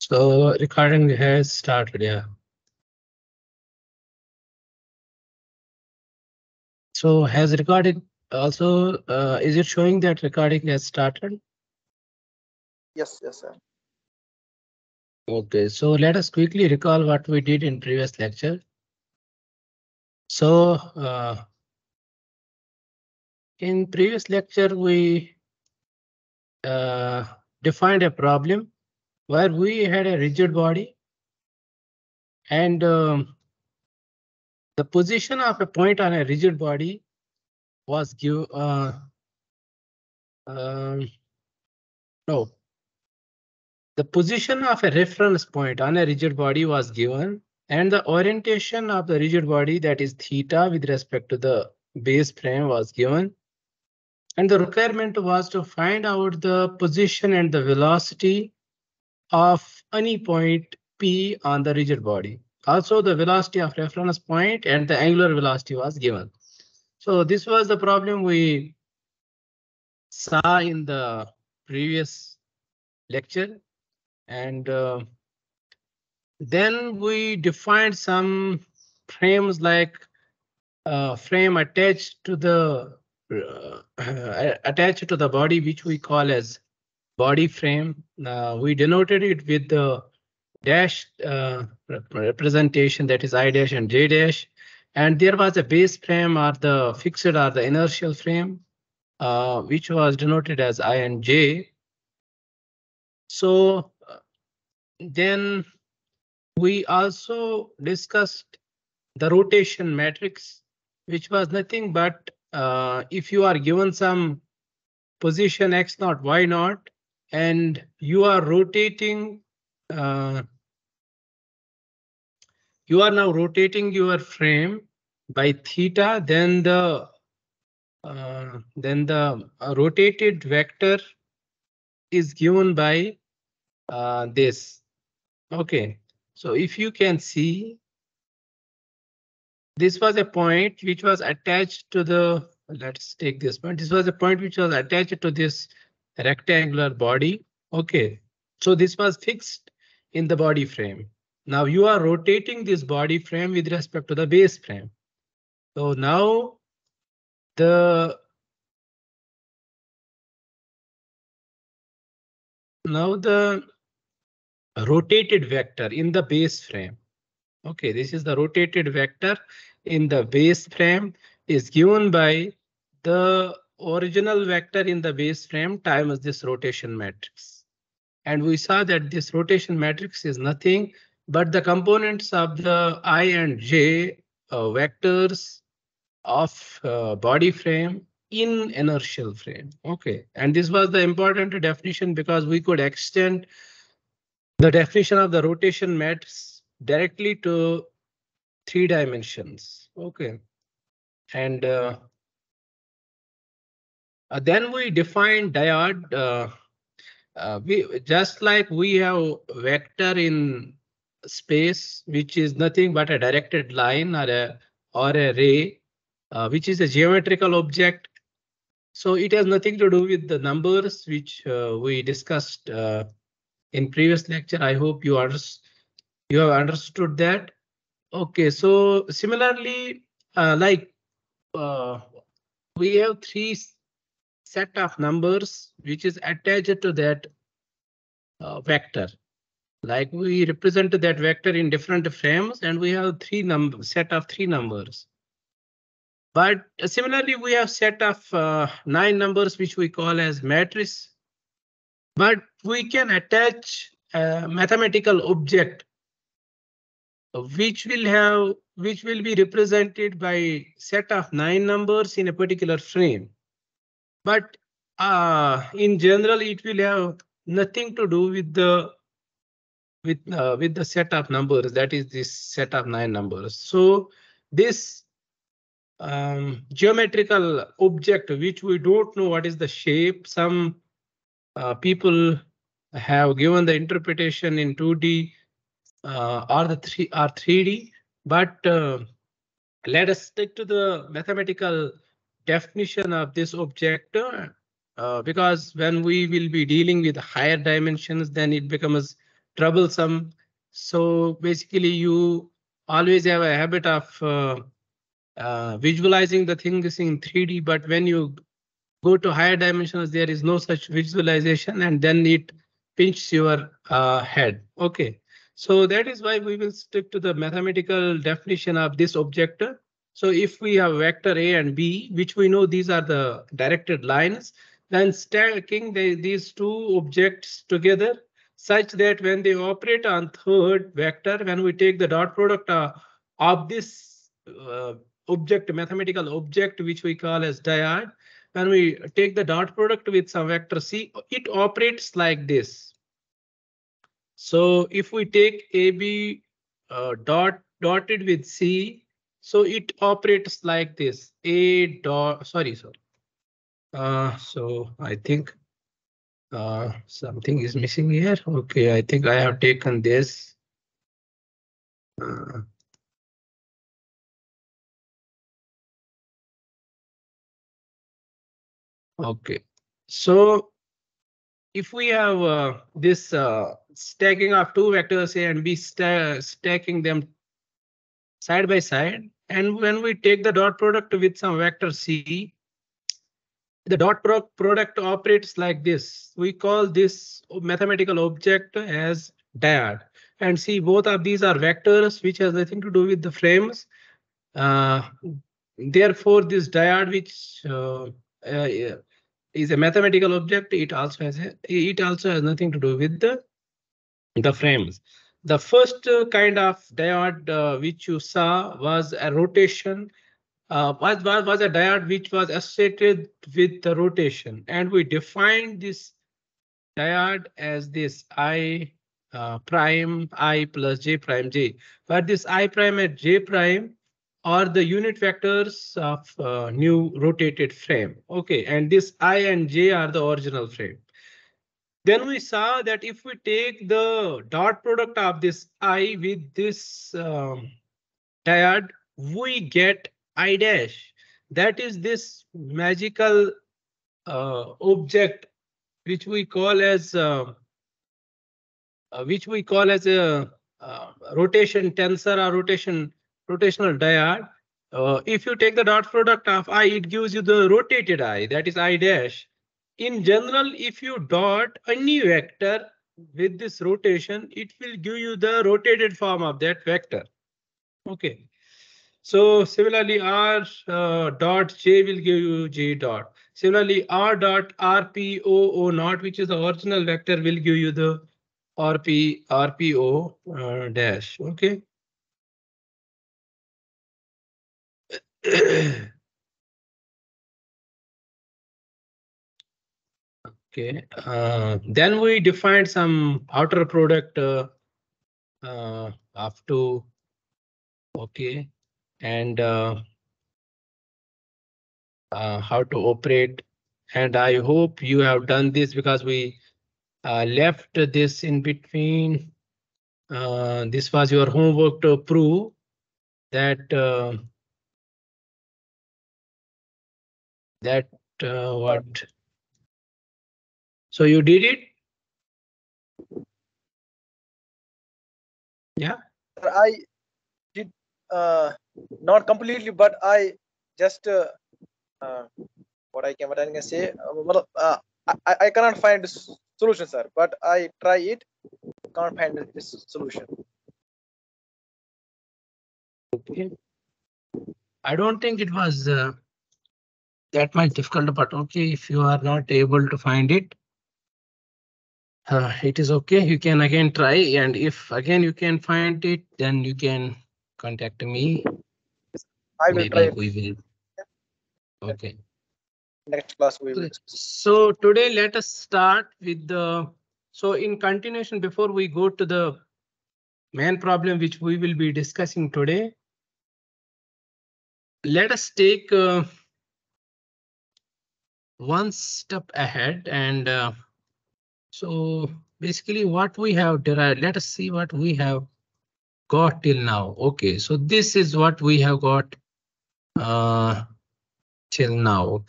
So recording has started, yeah. So has recording also, uh, is it showing that recording has started? Yes, yes, sir. Okay, so let us quickly recall what we did in previous lecture. So uh, in previous lecture, we uh, defined a problem where we had a rigid body and um, the position of a point on a rigid body was given. Uh, um, no, the position of a reference point on a rigid body was given and the orientation of the rigid body that is theta with respect to the base frame was given. And the requirement was to find out the position and the velocity of any point P on the rigid body. Also, the velocity of reference point and the angular velocity was given. So this was the problem we saw in the previous lecture. And uh, then we defined some frames like uh, frame attached to the uh, attached to the body, which we call as body frame. Uh, we denoted it with the dash uh, representation that is I dash and J dash. And there was a base frame or the fixed or the inertial frame, uh, which was denoted as I and J. So then we also discussed the rotation matrix, which was nothing but uh, if you are given some position x naught, y naught, and you are rotating, uh, you are now rotating your frame by theta, then the uh, then the rotated vector is given by uh, this. Okay, so if you can see, this was a point which was attached to the, let's take this point. This was a point which was attached to this rectangular body. Okay, so this was fixed in the body frame. Now you are rotating this body frame with respect to the base frame. So now the now the rotated vector in the base frame. Okay, this is the rotated vector in the base frame is given by the original vector in the base frame times this rotation matrix. And we saw that this rotation matrix is nothing but the components of the i and j uh, vectors of uh, body frame in inertial frame. OK, and this was the important definition because we could extend the definition of the rotation matrix directly to three dimensions. OK, and uh, uh, then we define dyad. Uh, uh, we just like we have vector in space, which is nothing but a directed line or a or a ray, uh, which is a geometrical object. So it has nothing to do with the numbers which uh, we discussed uh, in previous lecture. I hope you are you have understood that. OK, so similarly, like we have three set of numbers which is attached to that uh, vector. Like we represent that vector in different frames and we have three number set of three numbers. But similarly, we have set of uh, nine numbers which we call as matrix. But we can attach a mathematical object which will have which will be represented by set of nine numbers in a particular frame. But uh, in general, it will have nothing to do with the with uh, with the set of numbers that is this set of nine numbers. So this um, geometrical object which we don't know what is the shape. Some uh, people have given the interpretation in 2D uh, or the three or 3D, but uh, let us stick to the mathematical definition of this object uh, because when we will be dealing with higher dimensions, then it becomes troublesome. So basically you always have a habit of uh, uh, visualizing the things in 3D, but when you go to higher dimensions, there is no such visualization and then it pinches your uh, head. Okay, so that is why we will stick to the mathematical definition of this object. So if we have vector A and B, which we know these are the directed lines, then stacking the, these two objects together such that when they operate on third vector, when we take the dot product uh, of this uh, object, mathematical object, which we call as dyad, when we take the dot product with some vector C, it operates like this. So if we take AB uh, dot dotted with C, so it operates like this. A dot, sorry, sorry. Uh, so I think uh, something is missing here. Okay, I think I have taken this. Uh, okay, so if we have uh, this uh, stacking of two vectors A and B, sta stacking them side by side, and when we take the dot product with some vector C, the dot pro product operates like this. We call this mathematical object as dyad. And see, both of these are vectors, which has nothing to do with the frames. Uh, therefore, this dyad, which uh, uh, is a mathematical object, it also has a, it also has nothing to do with the the frames. The first uh, kind of dyad uh, which you saw was a rotation uh, was, was, was a dyad which was associated with the rotation. And we defined this dyad as this I uh, prime I plus J prime J, but this I prime and J prime are the unit vectors of uh, new rotated frame. Okay, and this I and J are the original frame. Then we saw that if we take the dot product of this I with this um, we get I dash. That is this magical uh, object which we call as uh, uh, which we call as a uh, rotation tensor or rotation rotational dyad. Uh, if you take the dot product of i, it gives you the rotated i, that is i dash. In general, if you dot any vector with this rotation, it will give you the rotated form of that vector. Okay. So similarly, R uh, dot J will give you J dot. Similarly, R dot RPO O naught, which is the original vector, will give you the RP RPO uh, dash. Okay. okay. Uh, then we defined some outer product uh, uh, two. Okay and uh, uh, how to operate. And I hope you have done this because we uh, left this in between. This was your homework to prove that that what. So you did it? Yeah. I did uh, not completely, but I just uh, uh, what I can what I can say. Uh, uh I, I cannot find solution, sir. But I try it, can't find this solution. Okay. I don't think it was uh, that much difficult, but okay, if you are not able to find it, uh, it is okay. You can again try, and if again you can find it, then you can contact me. I will Maybe try. we will. Okay. Next class we will. So today let us start with the, so in continuation before we go to the main problem which we will be discussing today. Let us take uh, one step ahead and uh, so basically what we have derived, let us see what we have got till now. Okay, so this is what we have got uh, till now.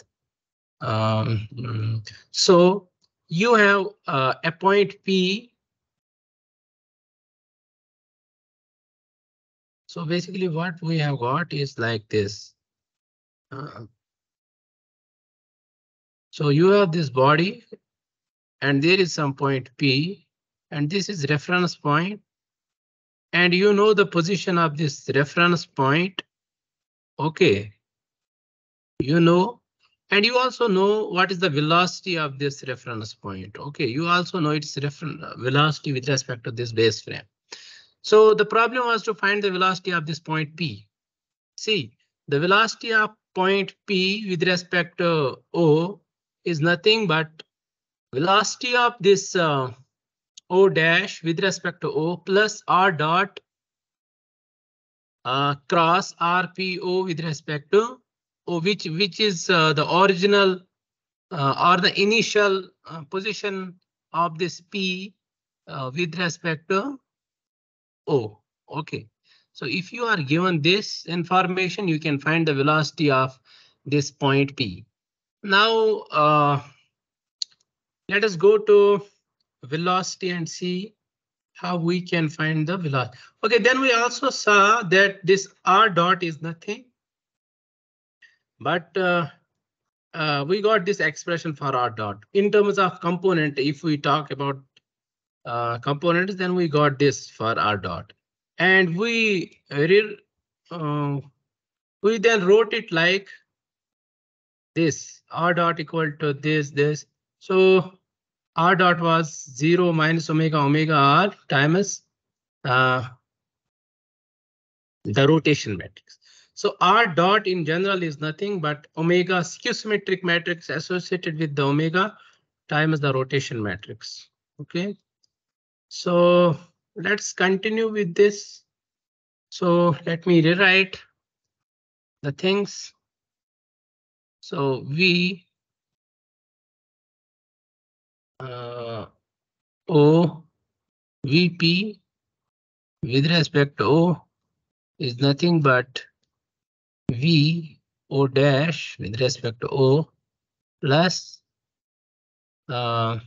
Um, mm, so you have uh, a point P. So basically what we have got is like this. Uh, so you have this body and there is some point P and this is reference point and you know the position of this reference point. OK. You know, and you also know what is the velocity of this reference point. OK, you also know its reference velocity with respect to this base frame. So the problem was to find the velocity of this point P. See, the velocity of point P with respect to O is nothing but velocity of this uh, O dash with respect to O plus R dot uh, cross RPO with respect to O, which which is uh, the original uh, or the initial uh, position of this P uh, with respect to O. Okay, so if you are given this information, you can find the velocity of this point P. Now, let us go to velocity and see how we can find the velocity. Okay, then we also saw that this r dot is nothing. But uh, uh, we got this expression for r dot in terms of component. If we talk about uh, components, then we got this for r dot, and we uh, we then wrote it like this r dot equal to this this. So r dot was 0 minus omega omega r times uh, the rotation matrix. So r dot in general is nothing but omega skew symmetric matrix associated with the omega times the rotation matrix. OK, so let's continue with this. So let me rewrite the things. So we uh, O VP with respect to O is nothing but V O dash with respect to O plus uh,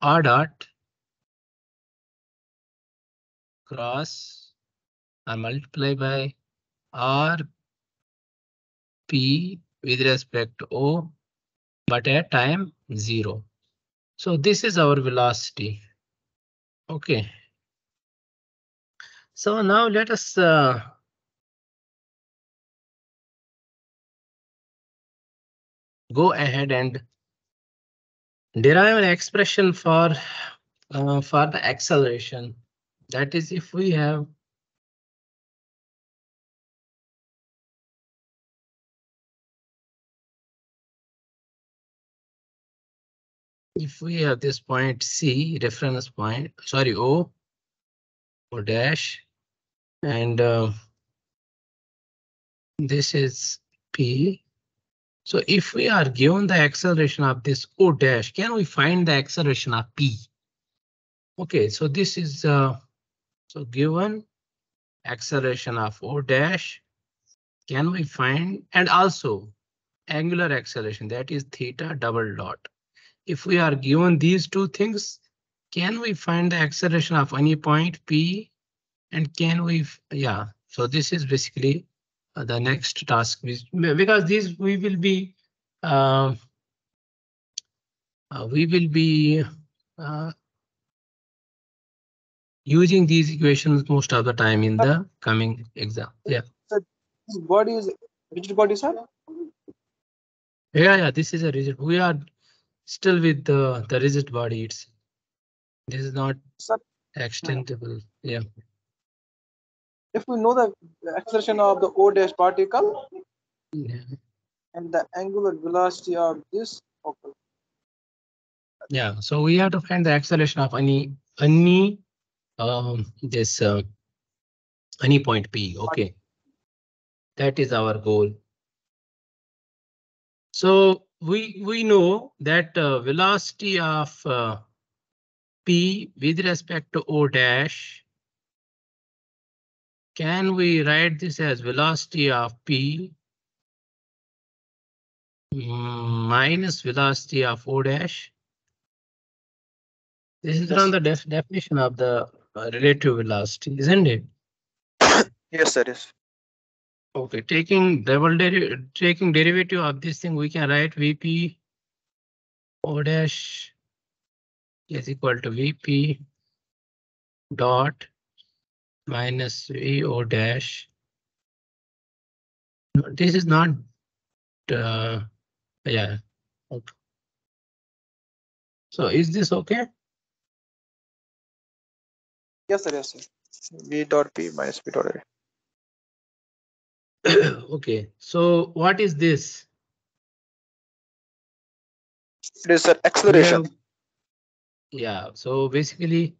R dot cross or multiply by R P with respect to O but at time zero. So this is our velocity. OK. So now let us uh, go ahead and derive an expression for uh, for the acceleration. That is, if we have if we have this point C reference point, sorry, O, O dash, and uh, this is P. So if we are given the acceleration of this O dash, can we find the acceleration of P? Okay, so this is uh, so given acceleration of O dash, can we find and also angular acceleration that is theta double dot if we are given these two things, can we find the acceleration of any point P? And can we, yeah, so this is basically uh, the next task because these we will be, uh, uh, we will be uh, using these equations most of the time in the coming exam. Yeah. So this body is rigid body, sir? Yeah, yeah, this is a rigid. We are still with the, the rigid body. It's this is not Sir, extendable. Yeah. if we know the acceleration of the O dash particle yeah. and the angular velocity of this okay, Yeah. So we have to find the acceleration of any any um this uh, any point P. Okay. That is our goal. So we we know that uh, velocity of uh, p with respect to o dash. Can we write this as velocity of p minus velocity of o dash? This is from the def definition of the uh, relative velocity, isn't it? Yes, sir. Yes. Okay, taking double derivative, taking derivative of this thing, we can write VP O dash is equal to VP dot minus VO dash. No, this is not, uh, yeah. okay. So is this okay? Yes, sir. Yes, sir. V dot P minus V dot A. Okay, so what is this? It is an acceleration. Yeah, so basically,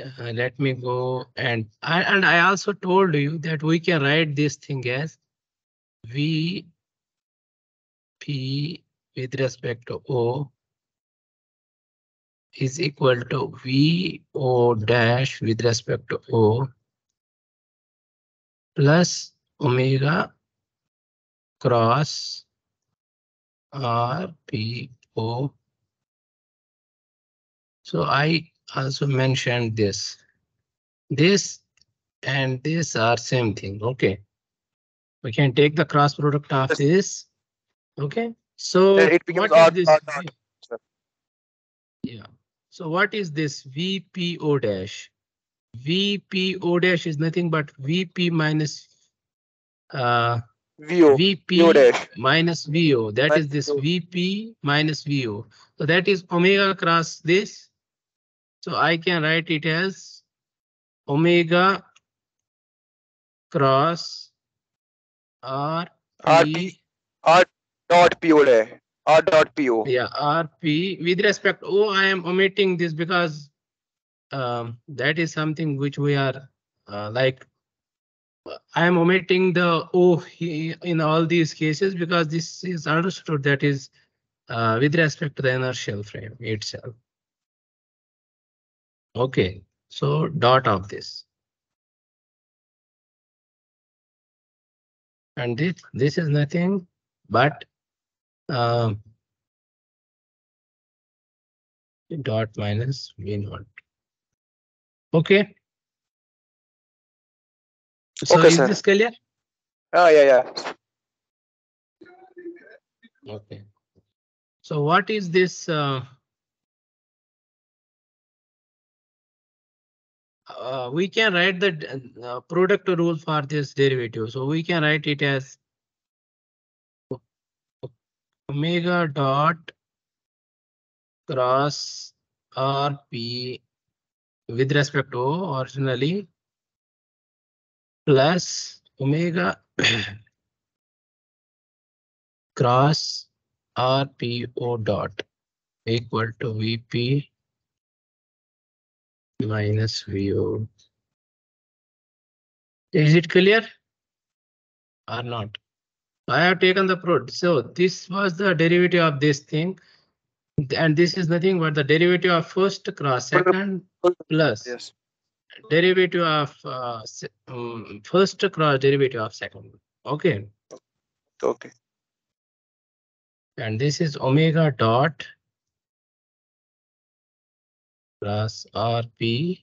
uh, let me go and I and I also told you that we can write this thing as V P with respect to O is equal to V O dash with respect to O plus omega cross R P O. So I also mentioned this. This and this are same thing, okay? We can take the cross product of this, okay? So it becomes what is R this? dot dot, V- Yeah, so what is this VPO dash? VPO dash is nothing but VP minus uh VO. VP VO dash. minus VO. That is Minus this VO. VP minus VO. So that is omega cross this. So I can write it as omega cross R RP. Dot PO dash. R dot PO. yeah RP with respect oh I am omitting this because um, that is something which we are uh, like I am omitting the O in all these cases because this is understood that is uh, with respect to the inertial frame itself. Okay, so dot of this. And this, this is nothing but um, dot minus V naught. Okay. So Okay, is sir. this clear? Ah, yeah, yeah. Okay. So what is this? uh, uh, We can write the uh, product rule for this derivative. So we can write it as omega dot cross RP with respect to originally plus omega cross RPO dot equal to VP minus VO. Is it clear? Or not? I have taken the prod. So this was the derivative of this thing. And this is nothing but the derivative of first cross second plus Yes. Derivative of uh, um, first cross derivative of second. Okay. Okay. And this is omega dot plus RP.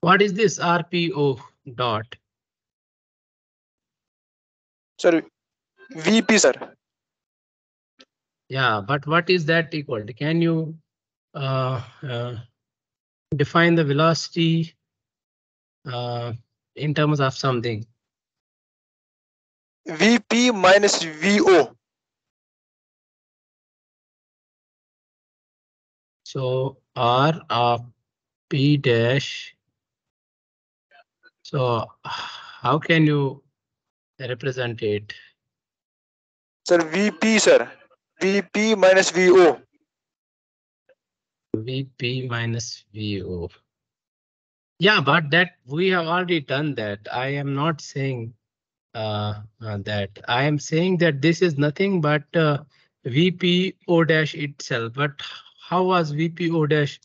What is this RPO dot? Sorry, VP, sir. Yeah, but what is that equal to? Can you define the velocity uh, in terms of something? VP minus VO. So R of P dash. So how can you represent it? Sir, VP, sir. VP minus VO. VP minus VO. Yeah, but that we have already done that. I am not saying uh, uh, that. I am saying that this is nothing but uh, VP O dash itself. But how was VP O dash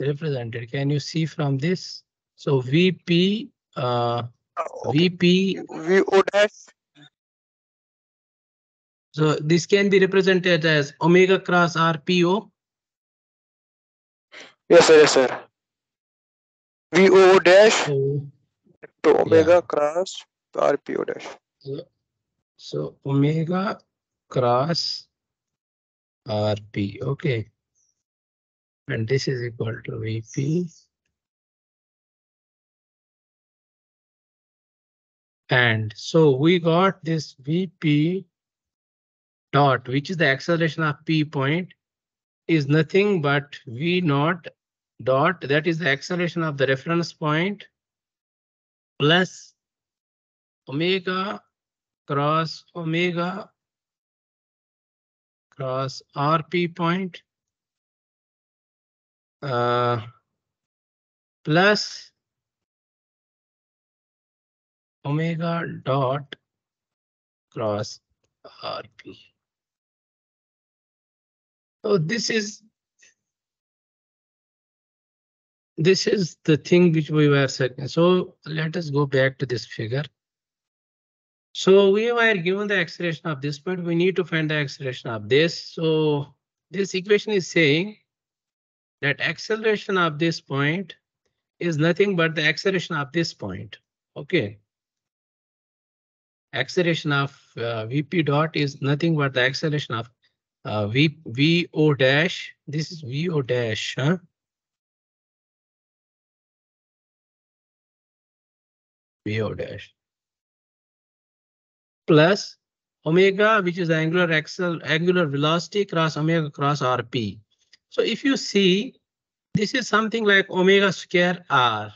represented? Can you see from this? So VP, uh, Okay. VP. VO dash. So this can be represented as omega cross RPO. Yes, sir. Yes, sir. VO dash to omega Yeah. cross RPO dash. so omega cross RP. Okay. And this is equal to VP. And so we got this VP dot, which is the acceleration of P point, is nothing but V naught dot, that is the acceleration of the reference point, plus omega cross omega cross RP point uh, plus omega dot cross RP. So this is this is the thing which we were saying. So let us go back to this figure. So we were given the acceleration of this point. We need to find the acceleration of this. So this equation is saying that acceleration of this point is nothing but the acceleration of this point. Okay. Acceleration of uh, VP dot is nothing but the acceleration of uh, V VO dash. This is VO dash. Huh? VO dash plus omega, which is the angular axle, angular velocity cross omega cross RP. So if you see, this is something like omega square R.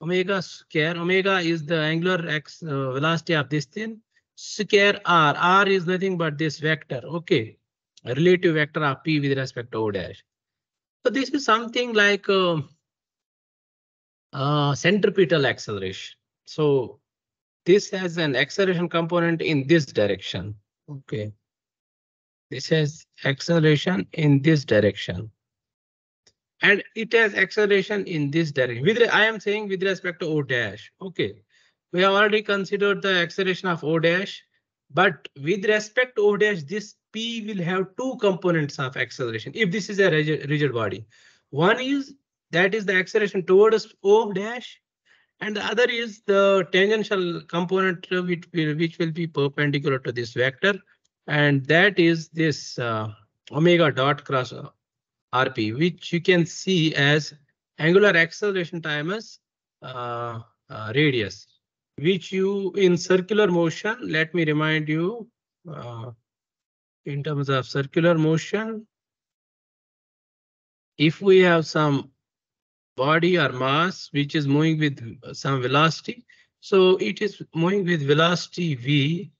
Omega square, omega is the angular x uh, velocity of this thing. Square R, R is nothing but this vector, okay? Relative vector of P with respect to O dash. So this is something like uh, centripetal acceleration. So this has an acceleration component in this direction. Okay. This has acceleration in this direction. And it has acceleration in this direction. With I am saying with respect to O dash. Okay. We have already considered the acceleration of O dash, but with respect to O dash, this P will have two components of acceleration. If this is a rigid, rigid body, one is that is the acceleration towards O dash, and the other is the tangential component which will, which will be perpendicular to this vector. And that is this uh, omega dot cross uh, RP, which you can see as angular acceleration times uh, uh, radius, which you in circular motion, let me remind you, uh, in terms of circular motion, if we have some body or mass which is moving with some velocity. So it is moving with velocity v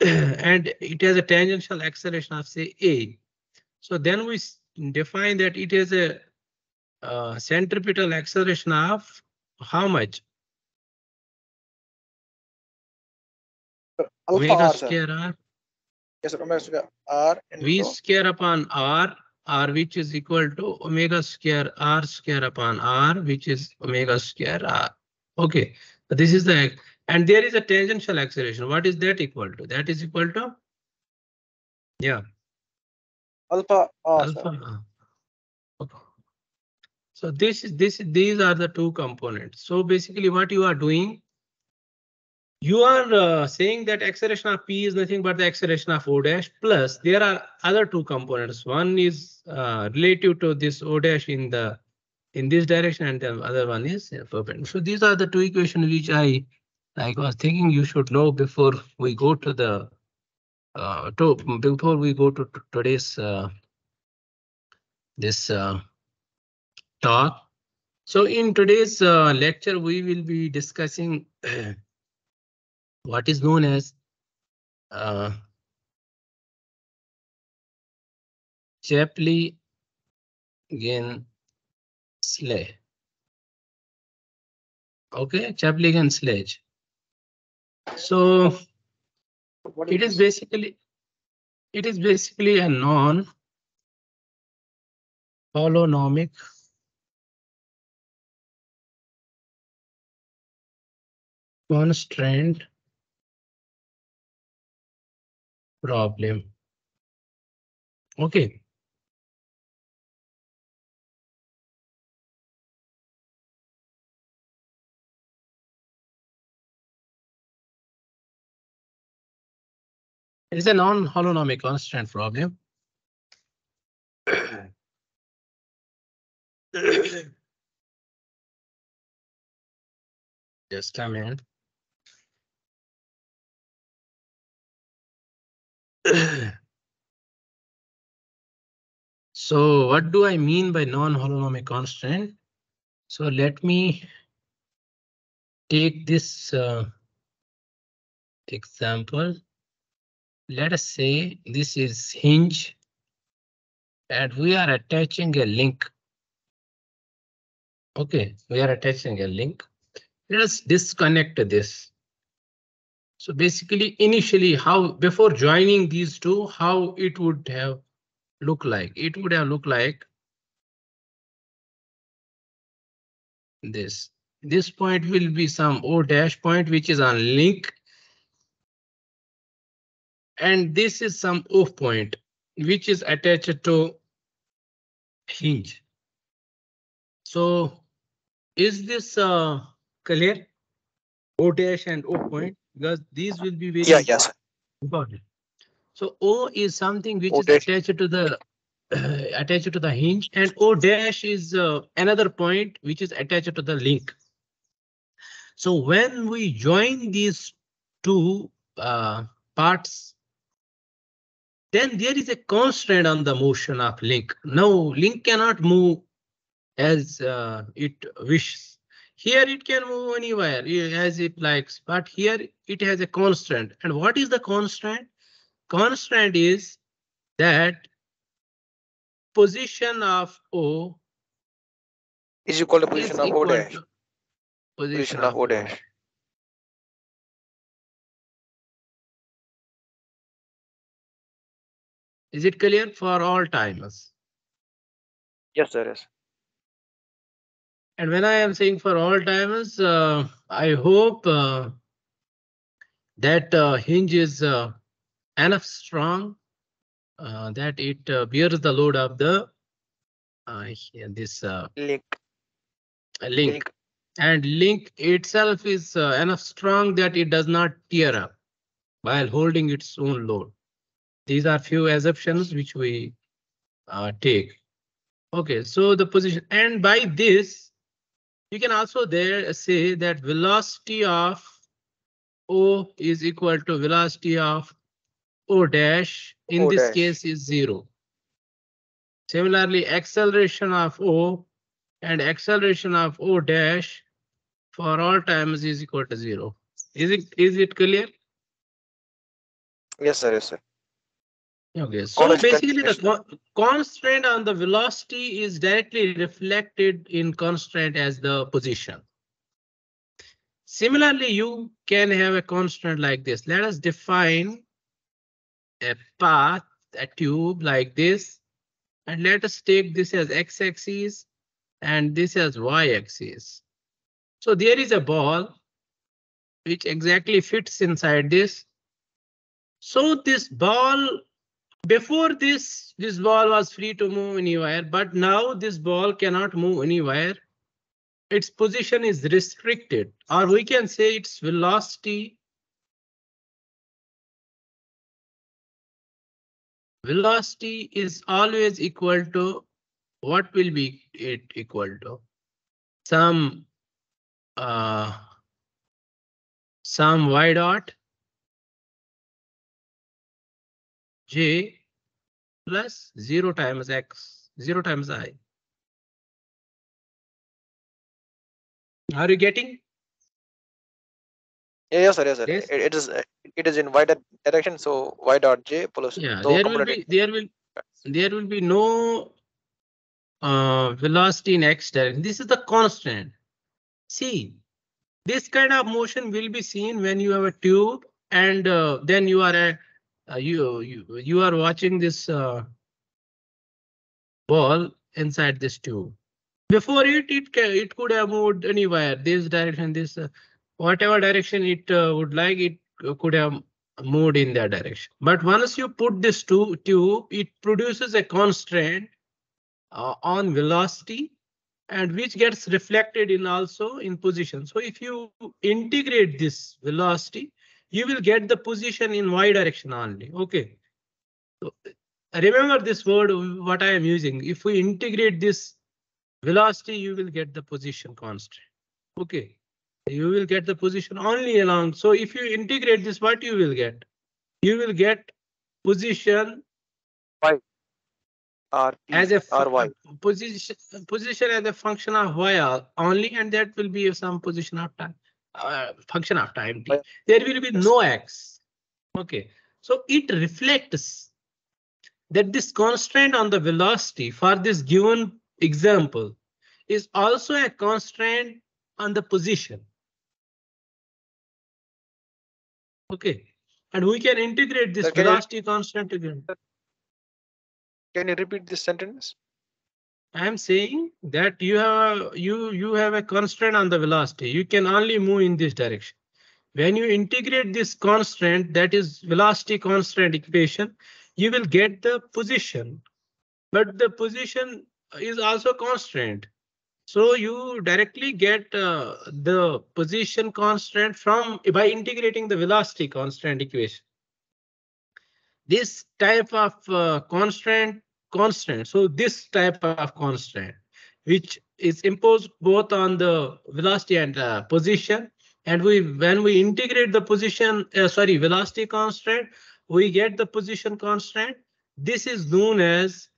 and it has a tangential acceleration of say a. So then we define that it is a uh, centripetal acceleration of how much? Alpha Omega R, sir. square r Yes, sir. Omega square R v square upon r r which is equal to omega square r square upon r which is omega square r. Okay, this is the and there is a tangential acceleration. What is that equal to? That is equal to yeah alpha R, alpha. r. Okay. So this is this these are the two components. So basically what you are doing you are uh, saying that acceleration of P is nothing but the acceleration of O dash plus there are other two components. One is uh, relative to this O dash in the in this direction and the other one is perpendicular. So these are the two equations which I like was thinking you should know before we go to the uh, to before we go to, to today's uh, this uh, talk. So in today's uh, lecture we will be discussing what is known as uh, Chaplygin-Sleigh. Okay, Chaplygin-Sledge. So What it is basically it is basically a non holonomic constraint problem. Okay. It is a non-holonomic constant problem. Just a minute. So what do I mean by non-holonomic constant? So let me take this uh, example. Let us say this is hinge and we are attaching a link. Okay, we are attaching a link. Let us disconnect this. So basically, initially, how before joining these two, how it would have looked like? It would have looked like this. This point will be some O dash point, which is on link. And this is some O point, which is attached to hinge. So is this uh, clear? O dash and O point, because these will be very Yeah, yes. important. So O is something which O is dash. attached to the attached to the hinge and O dash is uh, another point which is attached to the link. So when we join these two uh, parts, then there is a constraint on the motion of link. No, link cannot move as uh, it wishes. Here it can move anywhere as it likes, but here it has a constraint. And what is the constraint? Constraint is that position of O Is equal to is position of O dash. to Position of O dash. Is it clear for all timers? Yes, sir. Yes. And when I am saying for all timers, uh, I hope uh, that uh, hinge is uh, enough strong uh, that it uh, bears the load of the uh, this uh, Link. link. Link. And link itself is uh, enough strong that it does not tear up while holding its own load. These are few assumptions which we uh, take. Okay, so the position and by this, you can also there say that velocity of O is equal to velocity of O dash. In O this dash. case is zero. Similarly, acceleration of O and acceleration of O dash for all times is equal to zero. Is it is it clear? Yes, sir. Yes, sir. Okay, so basically the con- constraint on the velocity is directly reflected in constraint as the position. Similarly, you can have a constraint like this. Let us define a path, a tube like this, and let us take this as x-axis and this as y-axis. So there is a ball which exactly fits inside this. So this ball before this, this ball was free to move anywhere, but now this ball cannot move anywhere. Its position is restricted, or we can say its velocity. Velocity is always equal to what will be it equal to? Some uh, some y dot j plus 0 times x, 0 times i. Are you getting? Yeah, yes, sir. Yes, sir. Yes. It, it is. It is in y direction. So y dot j plus. Yeah, there will be, there will, there will be no uh, velocity in x direction. This is the constant. See, this kind of motion will be seen when you have a tube and uh, then you are a, uh, you, you, you are watching this uh, ball inside this tube. Before it, it it could have moved anywhere, this direction, this, uh, whatever direction it uh, would like, it could have moved in that direction. But once you put this tu- tube, it produces a constraint uh, on velocity and which gets reflected in also in position. So if you integrate this velocity, you will get the position in y direction only. Okay. So, remember this word, what I am using. If we integrate this velocity, you will get the position constant. Okay. You will get the position only along. So if you integrate this, what you will get? You will get position R as a R Y. position position as a function of y only, and that will be some position of time uh, function of time t. There will be no x. Okay, so it reflects that this constraint on the velocity for this given example is also a constraint on the position. Okay, and we can integrate this you- velocity constant again. Can you repeat this sentence? I'm saying that you have you you have a constraint on the velocity. You can only move in this direction. When you integrate this constraint, that is velocity constraint equation, you will get the position. But the position is also constraint. So you directly get uh, the position constraint from by integrating the velocity constraint equation. This type of uh, constant constant. So this type of constant, which is imposed both on the velocity and uh, position. And we when we integrate the position, uh, sorry, velocity constant, we get the position constant. This is known as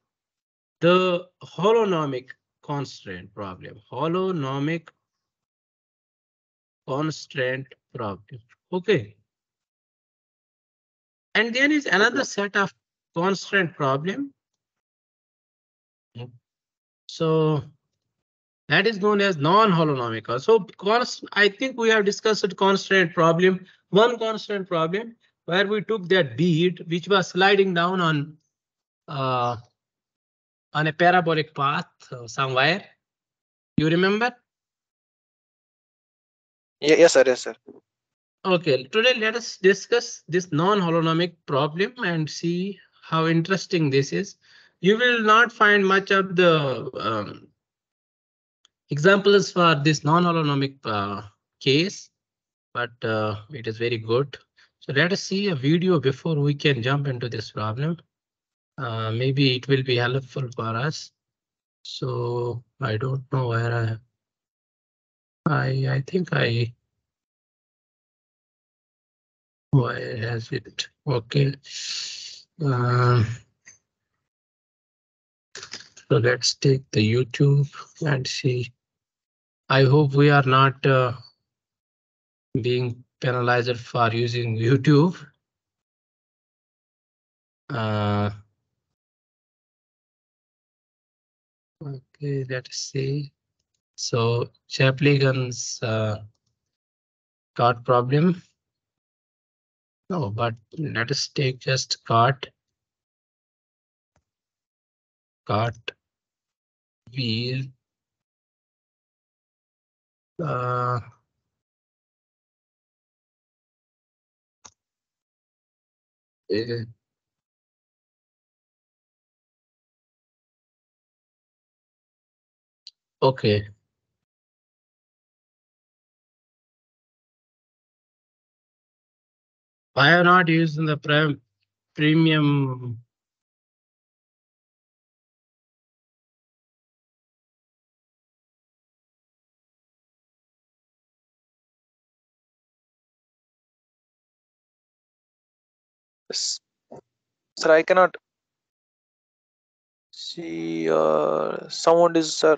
the holonomic constraint problem. Holonomic constraint problem. Okay. And there is another set of constraint problem. So that is known as non-holonomical. So const, I think we have discussed a constraint problem, one constraint problem where we took that bead which was sliding down on uh, on a parabolic path uh, somewhere. You remember? Yeah, yes, sir. Yes, sir. Okay, today let us discuss this non-holonomic problem and see how interesting this is. You will not find much of the um, examples for this non-holonomic uh, case, but uh, it is very good. So let us see a video before we can jump into this problem. Uh, maybe it will be helpful for us. So I don't know where I, I, I think I why has it? Okay. Um, so let's take the YouTube and see. I hope we are not uh, being penalized for using YouTube. Uh, okay, let's see. So Chaplygin's uh, card problem. No, but let us take just cart. Cart. Wheel. Uh. eh, Okay. Why are not using the prem premium? Sir, I cannot see. Uh, someone is sir.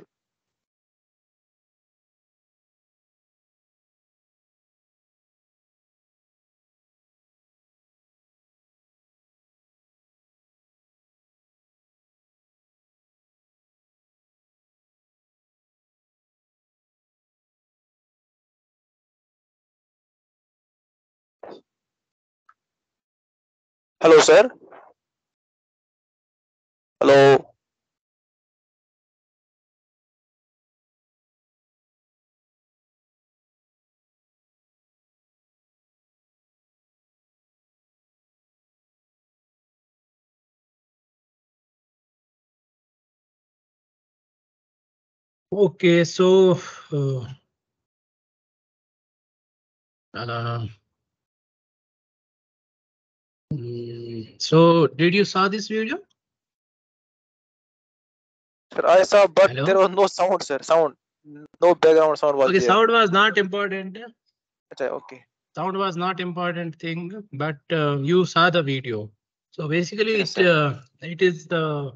Hello, sir. Hello. Okay, so. uh, uh, So did you saw this video? Sir, I saw, but Hello? there was no sound, sir. Sound, no background sound was Okay, there. sound was not important. Okay. Sound was not important thing, but uh, you saw the video. So basically, Yes, it uh, it is the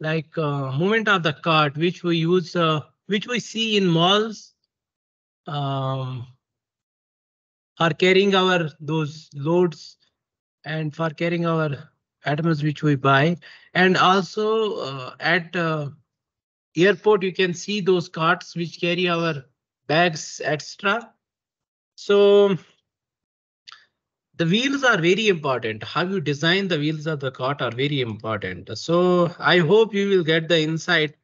like uh, movement of the cart which we use, uh, which we see in malls. Um, for carrying our those loads and for carrying our items which we buy, and also uh, at uh, airport you can see those carts which carry our bags extra. So the wheels are very important. How you design the wheels of the cart are very important. So I hope you will get the insight.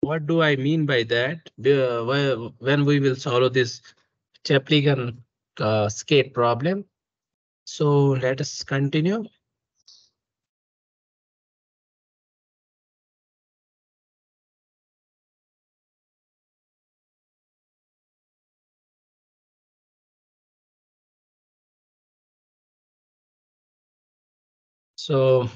What do I mean by that? When we will solve this Chaplygin uh, skate problem. So let us continue. So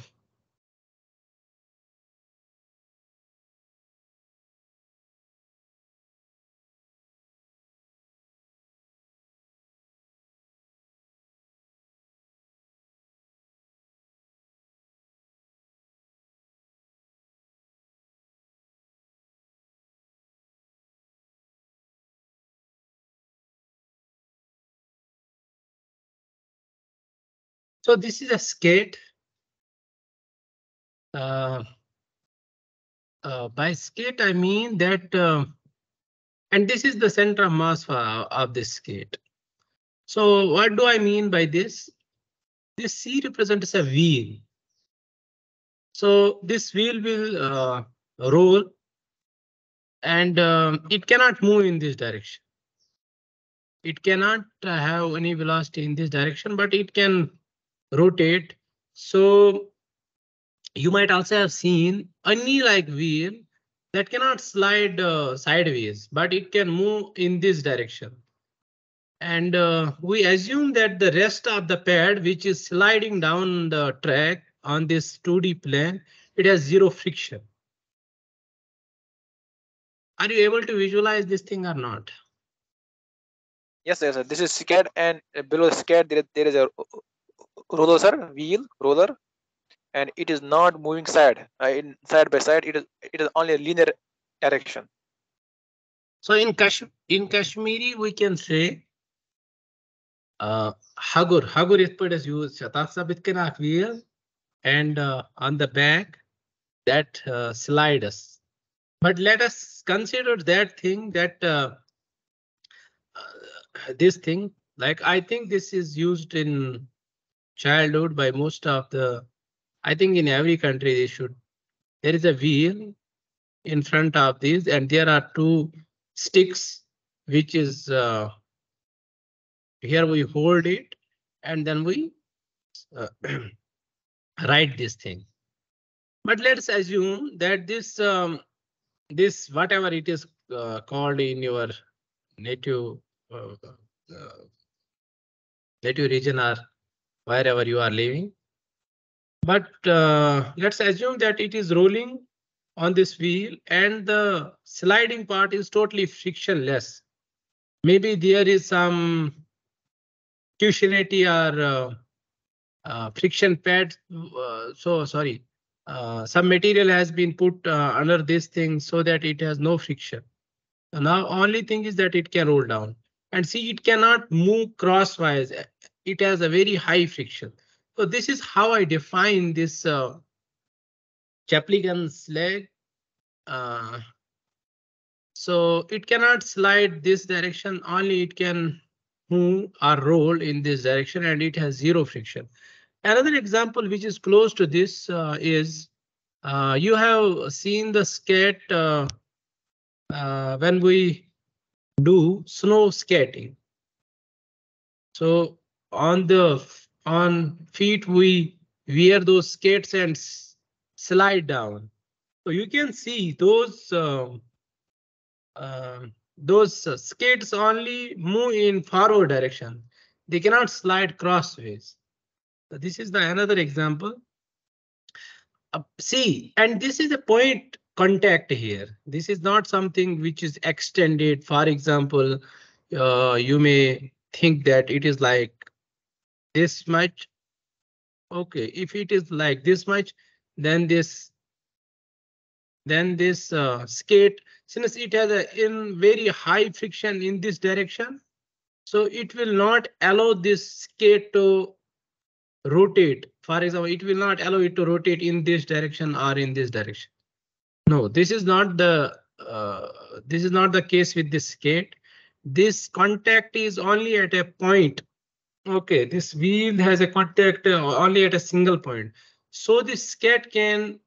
So this is a skate. Uh, uh, by skate, I mean that, uh, and this is the center of mass for, of this skate. So what do I mean by this? This C represents a wheel. So this wheel will uh, roll and um, it cannot move in this direction. It cannot have any velocity in this direction, but it can rotate. So you might also have seen a knee-like wheel that cannot slide uh, sideways, but it can move in this direction. And uh, we assume that the rest of the pad, which is sliding down the track on this 2D plane, it has zero friction. Are you able to visualize this thing or not? Yes, sir. sir. This is skate, and below skate there, there is a roller, sir, wheel roller, and it is not moving side. Uh, in side by side, it is it is only a linear direction. So in Kash in Kashmiri, we can say uh, Hagur. Hagur is put as used wheel and uh, on the back that uh, slide us. But let us consider that thing that uh, uh, this thing like I think this is used in childhood by most of the I think in every country they should. There is a wheel in front of this and there are two sticks which is uh, here we hold it and then we uh, write this thing. But let's assume that this um, this whatever it is uh, called in your native uh, uh, native region or wherever you are living but uh, let's assume that it is rolling on this wheel and the sliding part is totally frictionless. Maybe there is some cushionity or uh, uh, friction pad. Uh, so sorry, uh, some material has been put uh, under this thing so that it has no friction. Now only thing is that it can roll down and see it cannot move crosswise. It has a very high friction. So this is how I define this uh, Chaplygin sleigh. Uh, so it cannot slide this direction, only it can move or roll in this direction and it has zero friction. Another example which is close to this uh, is uh, you have seen the skate uh, uh, when we do snow skating. So on the on feet we wear those skates and slide down. So you can see those um, um, those uh, skates only move in forward direction. They cannot slide crossways. This is the another example. Uh, see, and this is a point contact here. This is not something which is extended. For example, uh, you may think that it is like this much. Okay, if it is like this much, then this then this uh, skate, since it has a in very high friction in this direction, so it will not allow this skate to rotate. For example, it will not allow it to rotate in this direction or in this direction. No, this is not the uh, this is not the case with this skate. This contact is only at a point. Okay, this wheel has a contact uh, only at a single point. So this skate can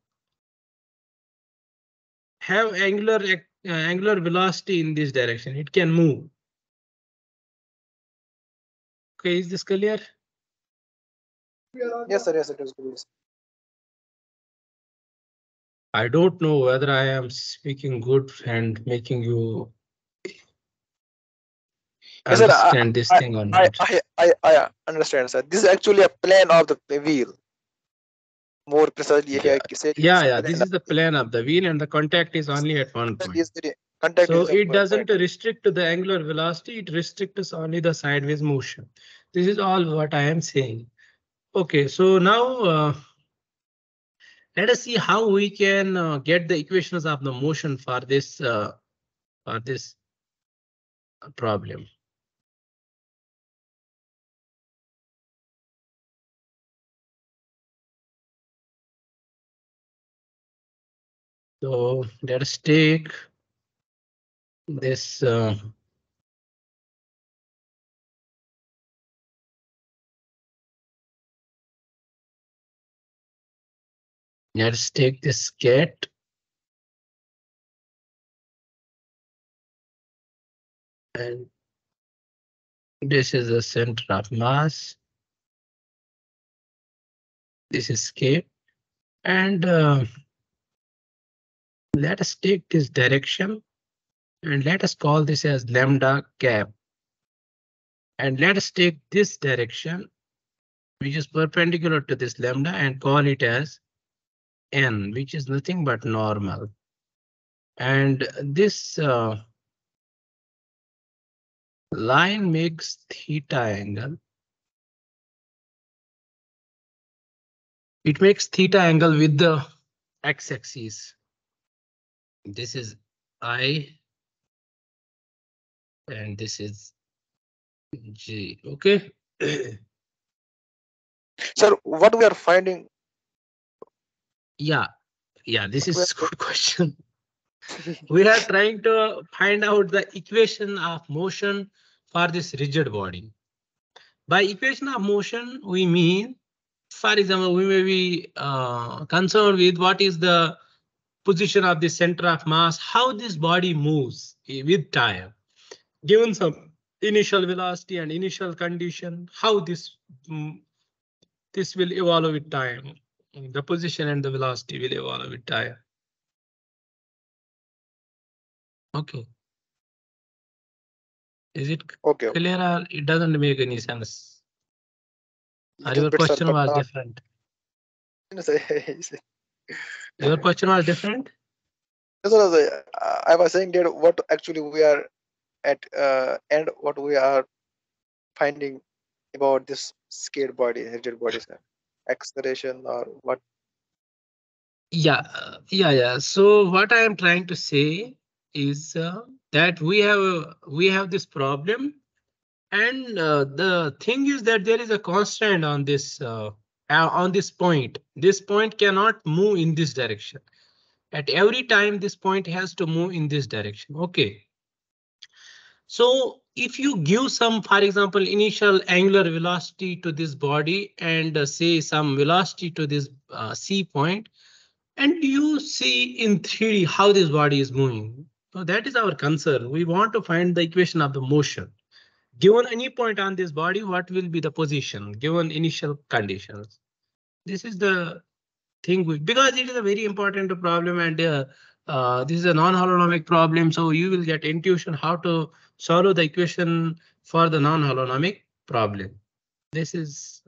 have angular uh, angular velocity in this direction. It can move. Okay, is this clear? Yes, sir. Yes, it is good. I don't know whether I am speaking good and making you Yes, sir, I- understand this thing or I, not. I, I, I understand, sir. This is actually a plane of the wheel. More precisely, can say. Yeah, yeah, this is the plan of the wheel and the contact is only at one point. Contact So it doesn't point. restrict to the angular velocity, it restricts only the sideways motion. This is all what I am saying. Okay, so now uh, let us see how we can uh, get the equations of the motion for this uh, for this problem. So let us take this uh, let's take this cat and this is the center of mass. This is k. And uh, let us take this direction and let us call this as lambda cap. And let us take this direction, which is perpendicular to this lambda and call it as n, which is nothing but normal. And this uh, line makes theta angle. It makes theta angle with the x-axis. This is I and this is G. Okay. Sir, what we are finding, yeah, yeah, this is good question. we are trying to find out the equation of motion for this rigid body. By equation of motion, we mean, for example, we may be uh, concerned with what is the position of the center of mass, how this body moves with time, given some initial velocity and initial condition, how this mm, this will evolve with time. The position and the velocity will evolve with time. Okay. Is it okay, okay. clear or it doesn't make any sense? Or your question was different? Yes, Your question was different? sir, I was saying that what actually we are at uh, and what we are finding about this scared body, rigid body, sir. Acceleration or what? Yeah, uh, yeah, yeah. So what I am trying to say is uh, that we have a- we have this problem, and uh, the thing is that there is a constraint on this uh, on this point. This point cannot move in this direction. At every time, this point has to move in this direction. Okay. So if you give some, for example, initial angular velocity to this body and uh, say some velocity to this uh, C point, and you see in 3D how this body is moving. So that is our concern. We want to find the equation of the motion. Given any point on this body, what will be the position given initial conditions? This is the thing we, because it is a very important problem and uh, uh, this is a non-holonomic problem. So you will get intuition how to solve the equation for the non-holonomic problem. This is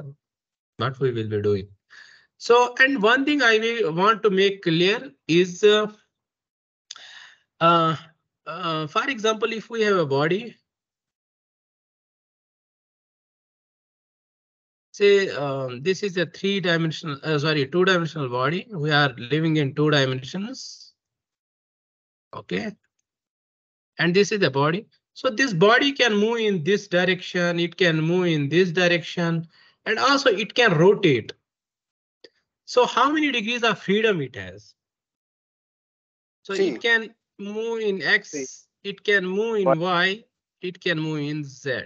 What we will be doing. So, and one thing I want to make clear is, uh, uh, uh, for example, if we have a body, say um, this is a three dimensional, uh, sorry, two dimensional body. We are living in two dimensions. Okay. And this is the body. So this body can move in this direction. It can move in this direction and also it can rotate. So how many degrees of freedom it has? So See. it can move in X, See. it can move in What- Y, it can move in Z.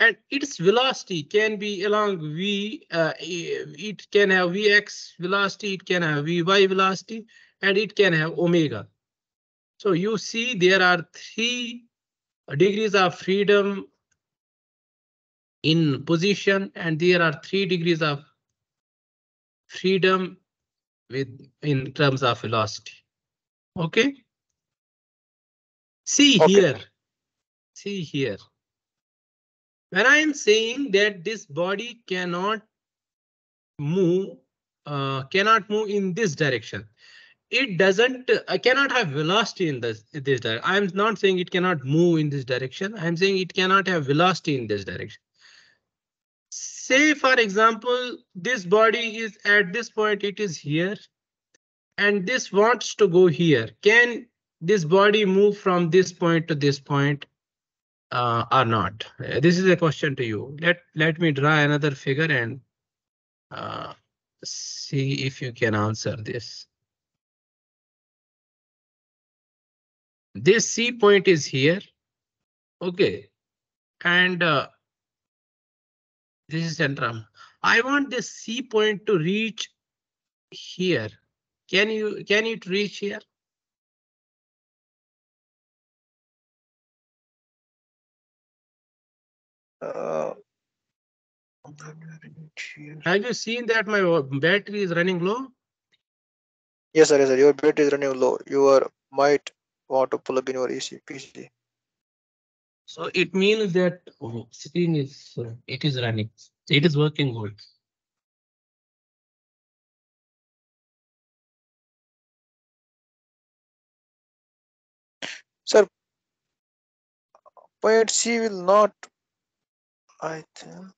And its velocity can be along V, uh, it can have Vx velocity, it can have Vy velocity, and it can have omega. So you see there are three degrees of freedom in position and there are three degrees of freedom with in terms of velocity. Okay. See Okay. here. See here. When I am saying that this body cannot move, uh, cannot move in this direction. It doesn't, I cannot have velocity in this, this direction. I'm not saying it cannot move in this direction. I'm saying it cannot have velocity in this direction. Say, for example, this body is at this point, it is here. And this wants to go here. Can this body move from this point to this point? Uh, or not? Uh, This is a question to you. Let let me draw another figure and uh, see if you can answer this. This C point is here. Okay. And uh, this is centrum. I want this C point to reach here. Can you can it reach here? Uh, Have you seen that my battery is running low? yes, sir. Yes, sir. Your battery is running low. You are might want to plug in your EC PC. So it means that oh, screen is, uh, it is running, it is working good. Sir, point C will not. I think.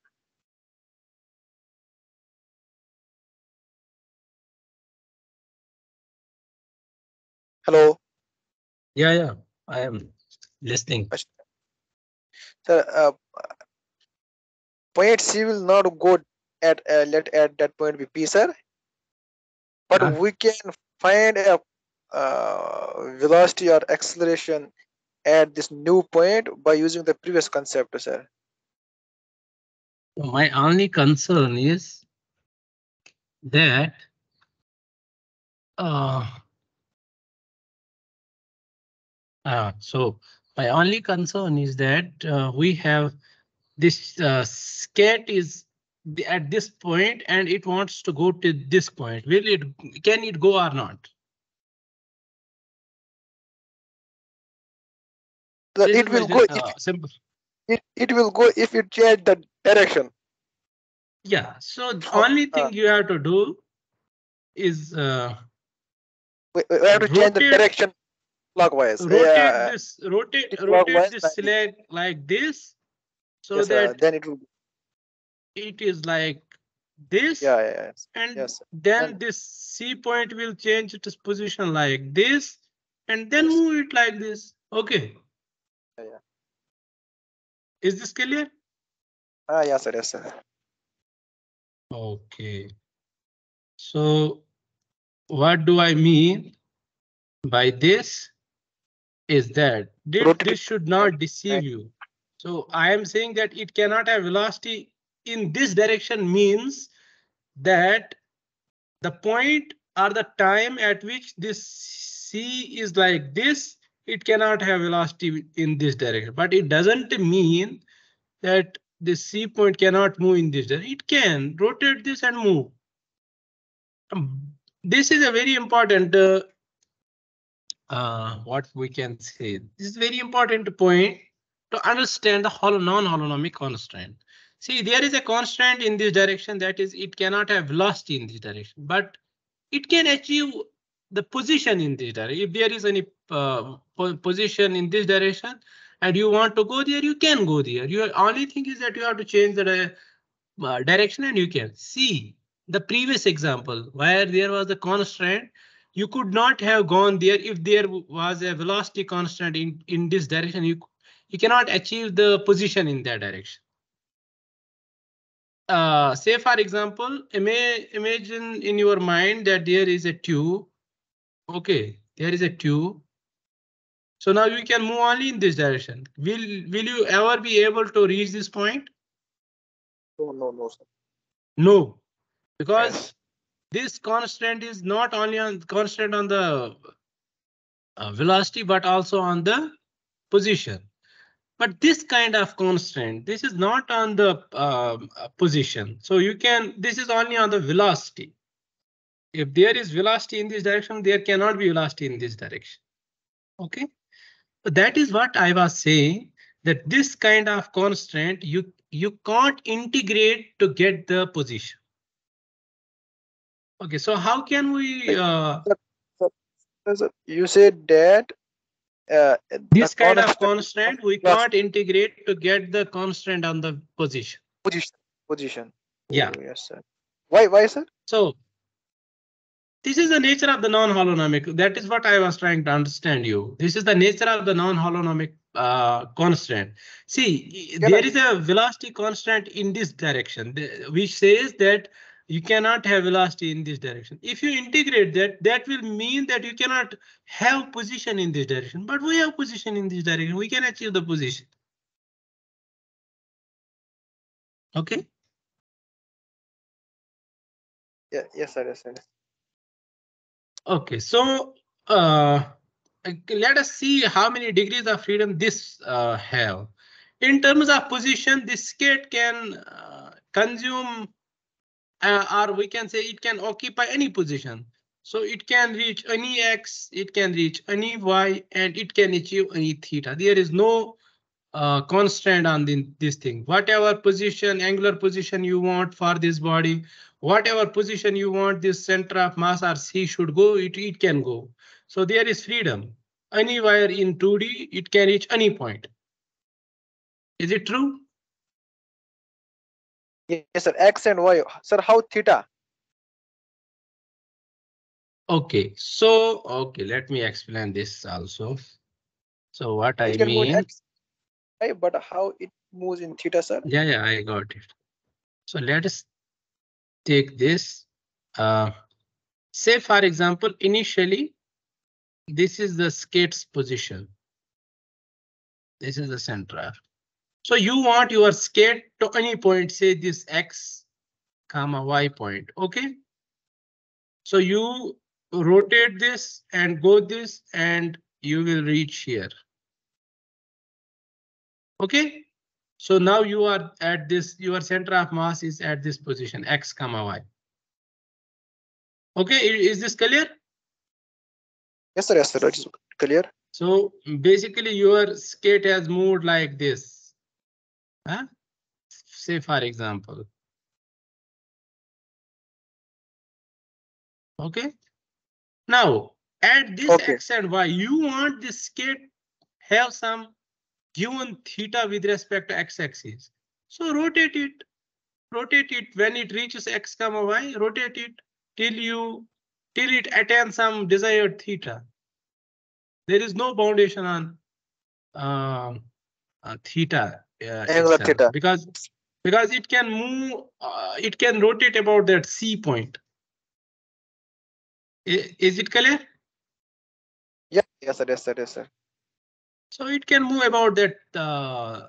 Hello, Yeah, yeah, I am listening. sir. Uh, point C will not go at uh, let at that point be P, sir. But Huh? we can find a uh, velocity or acceleration at this new point by using the previous concept, sir. My only concern is that uh, uh, so my only concern is that uh, we have this uh, scat is at this point and it wants to go to this point. Will it, can it go or not? It will go. Uh, Simple. It, it will go if you change the direction. Yeah, so the How- only uh, thing you have to do is uh, We, we have to change the direction clockwise. rotate Yeah, this, rotate, rotate this 90. slag like this. So yes, that then it will. it is like this. Yeah, yeah, yes. And yes, then and- this C point will change its position like this. And then move it like this. Okay. Yeah, yeah. Is this clear? Yes, sir. Yes, sir. Okay. So what do I mean by this? Is that thi- Rotate- this should not deceive you. So I am saying that it cannot have velocity in this direction means that the point or the time at which this C is like this, it cannot have velocity in this direction, but it doesn't mean that the C point cannot move in this direction. It can rotate this and move. Um, This is a very important, uh, uh, what we can say. This is very important point to understand the non-holonomic constraint. See, there is a constraint in this direction that is it cannot have velocity in this direction, but it can achieve the position in this direction. If there is any uh, position in this direction and you want to go there, you can go there. Your only thing is that you have to change the uh, direction and you can see the previous example where there was a constraint. You could not have gone there if there was a velocity constant in, in this direction. You, you cannot achieve the position in that direction. Uh, say for example, ima imagine in your mind that there is a tube. OK, there is a tube. So now you can move only in this direction. Will will you ever be able to reach this point? No, no, no, sir. No, because this constant is not only on constant on the uh, velocity, but also on the position. But this kind of constant, this is not on the uh, position. So you can, this is only on the velocity. If there is velocity in this direction, there cannot be velocity in this direction. OK, so that is what I was saying that this kind of constant you you can't integrate to get the position. Okay, so how can we? Uh, you said that uh, this kind of constant we can't integrate to get the constant on the position. Position. Position. Yeah. Oh, yes, sir. Why? Why, sir? So this is the nature of the non-holonomic. That is what I was trying to understand you. This is the nature of the non-holonomic uh, constant. See, yeah, there is a velocity constant in this direction, which says that you cannot have velocity in this direction. If you integrate that, that will mean that you cannot have position in this direction, but we have position in this direction. We can achieve the position. Okay. Yeah, yes, sir. Yes, sir. Okay, so uh, let us see how many degrees of freedom this uh, have. In terms of position, this skate can uh, consume uh, or we can say it can occupy any position. So it can reach any x, it can reach any y, and it can achieve any theta. There is no uh, constraint on the, this thing. Whatever position, angular position you want for this body, whatever position you want this center of mass or C should go, it, it can go. So there is freedom. Anywhere in 2D, it can reach any point. Is it true? Yes, sir. X and Y. Sir, how theta? Okay, so okay, let me explain this also. So what I mean. X, but how it moves in theta, sir? Yeah, yeah, I got it. So let us take this. Uh, say, for example, initially, this is the skate's position. This is the center. So you want your skate to any point, say this x comma y point. OK. So you rotate this and go this and you will reach here. OK. So now you are at this, your center of mass is at this position, x comma y. Okay, is this clear? Yes, sir. Yes, sir. It is clear. So basically your skate has moved like this. Huh? Say for example. Okay. Now at this okay. x and y, you want this skate have some given theta with respect to x-axis. So rotate it, rotate it when it reaches x comma y, rotate it till you till it attains some desired theta. There is no foundation on uh, uh, theta, uh, theta because because it can move, uh, it can rotate about that C point. I, is it clear? Yeah, yes, sir, yes, sir, yes, sir. So it can move about that uh,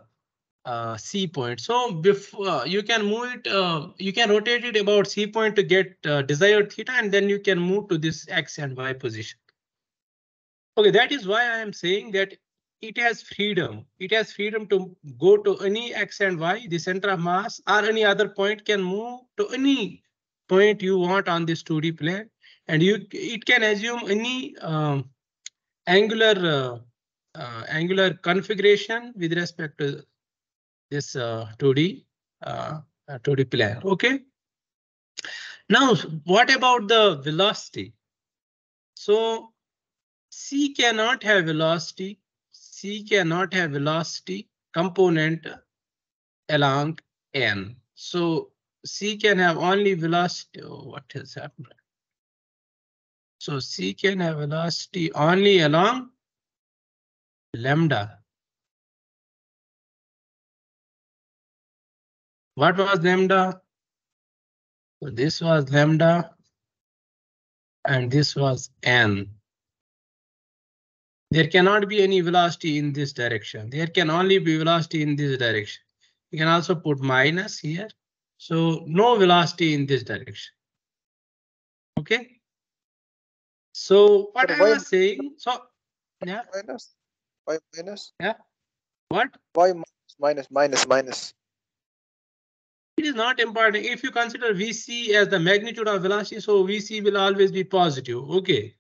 uh, C point. So before uh, you can move it, uh, you can rotate it about C point to get uh, desired theta, and then you can move to this X and Y position. Okay, that is why I am saying that it has freedom. It has freedom to go to any X and Y, the center of mass, or any other point can move to any point you want on this 2D plane, and you it can assume any um, angular uh, uh, angular configuration with respect to this uh, 2D uh, uh, to the plane. Okay. Now, what about the velocity? So C cannot have velocity. C cannot have velocity component along N. So C can have only velocity. Oh, what has happened? So C can have velocity only along lambda. What was lambda? So this was lambda and this was n. There cannot be any velocity in this direction. There can only be velocity in this direction. You can also put minus here. So no velocity in this direction. Okay. So what But I was saying, so yeah, Minus. Why minus? Yeah. what? Why minus? Minus. Minus. Minus. It is not important. If you consider VC as the magnitude of velocity, so VC will always be positive. Okay.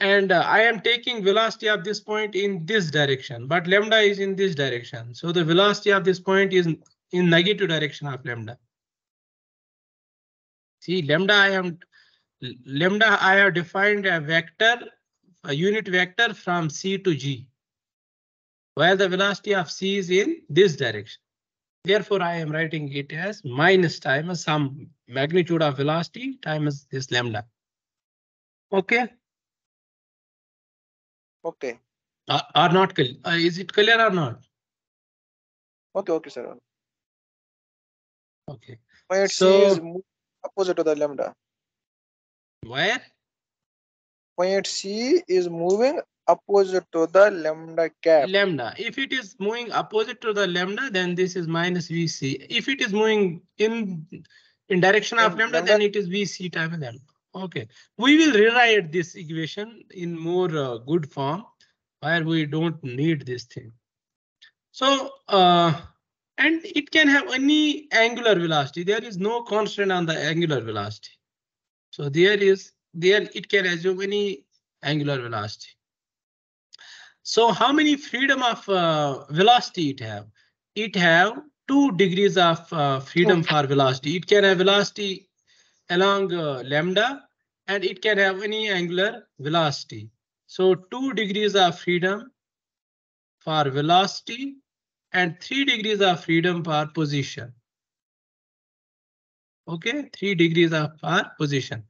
And uh, I am taking velocity of this point in this direction, but lambda is in this direction. So the velocity of this point is in negative direction of lambda. See, lambda I am lambda I have defined a vector, a unit vector from C to G, while the velocity of C is in this direction. Therefore, I am writing it as minus times some magnitude of velocity times this lambda. Okay, Okay. or, or not clear? Uh, is it clear or not? Okay. Okay, sir. Okay, Point C is So- opposite to the lambda. where? Point C is moving opposite to the lambda cap. Lambda. If it is moving opposite to the lambda, then this is minus VC. If it is moving in in direction of lambda, lambda- then it is VC times lambda. Okay, we will rewrite this equation in more uh, good form where we don't need this thing. So, uh, and it can have any angular velocity. There is no constraint on the angular velocity. So there is there it can assume any angular velocity. So how many freedom of uh, velocity it have? It have two degrees of uh, freedom for velocity. It can have velocity along uh, lambda and it can have any angular velocity. So two degrees of freedom for velocity and three degrees of freedom for position. Okay, three degrees of for position.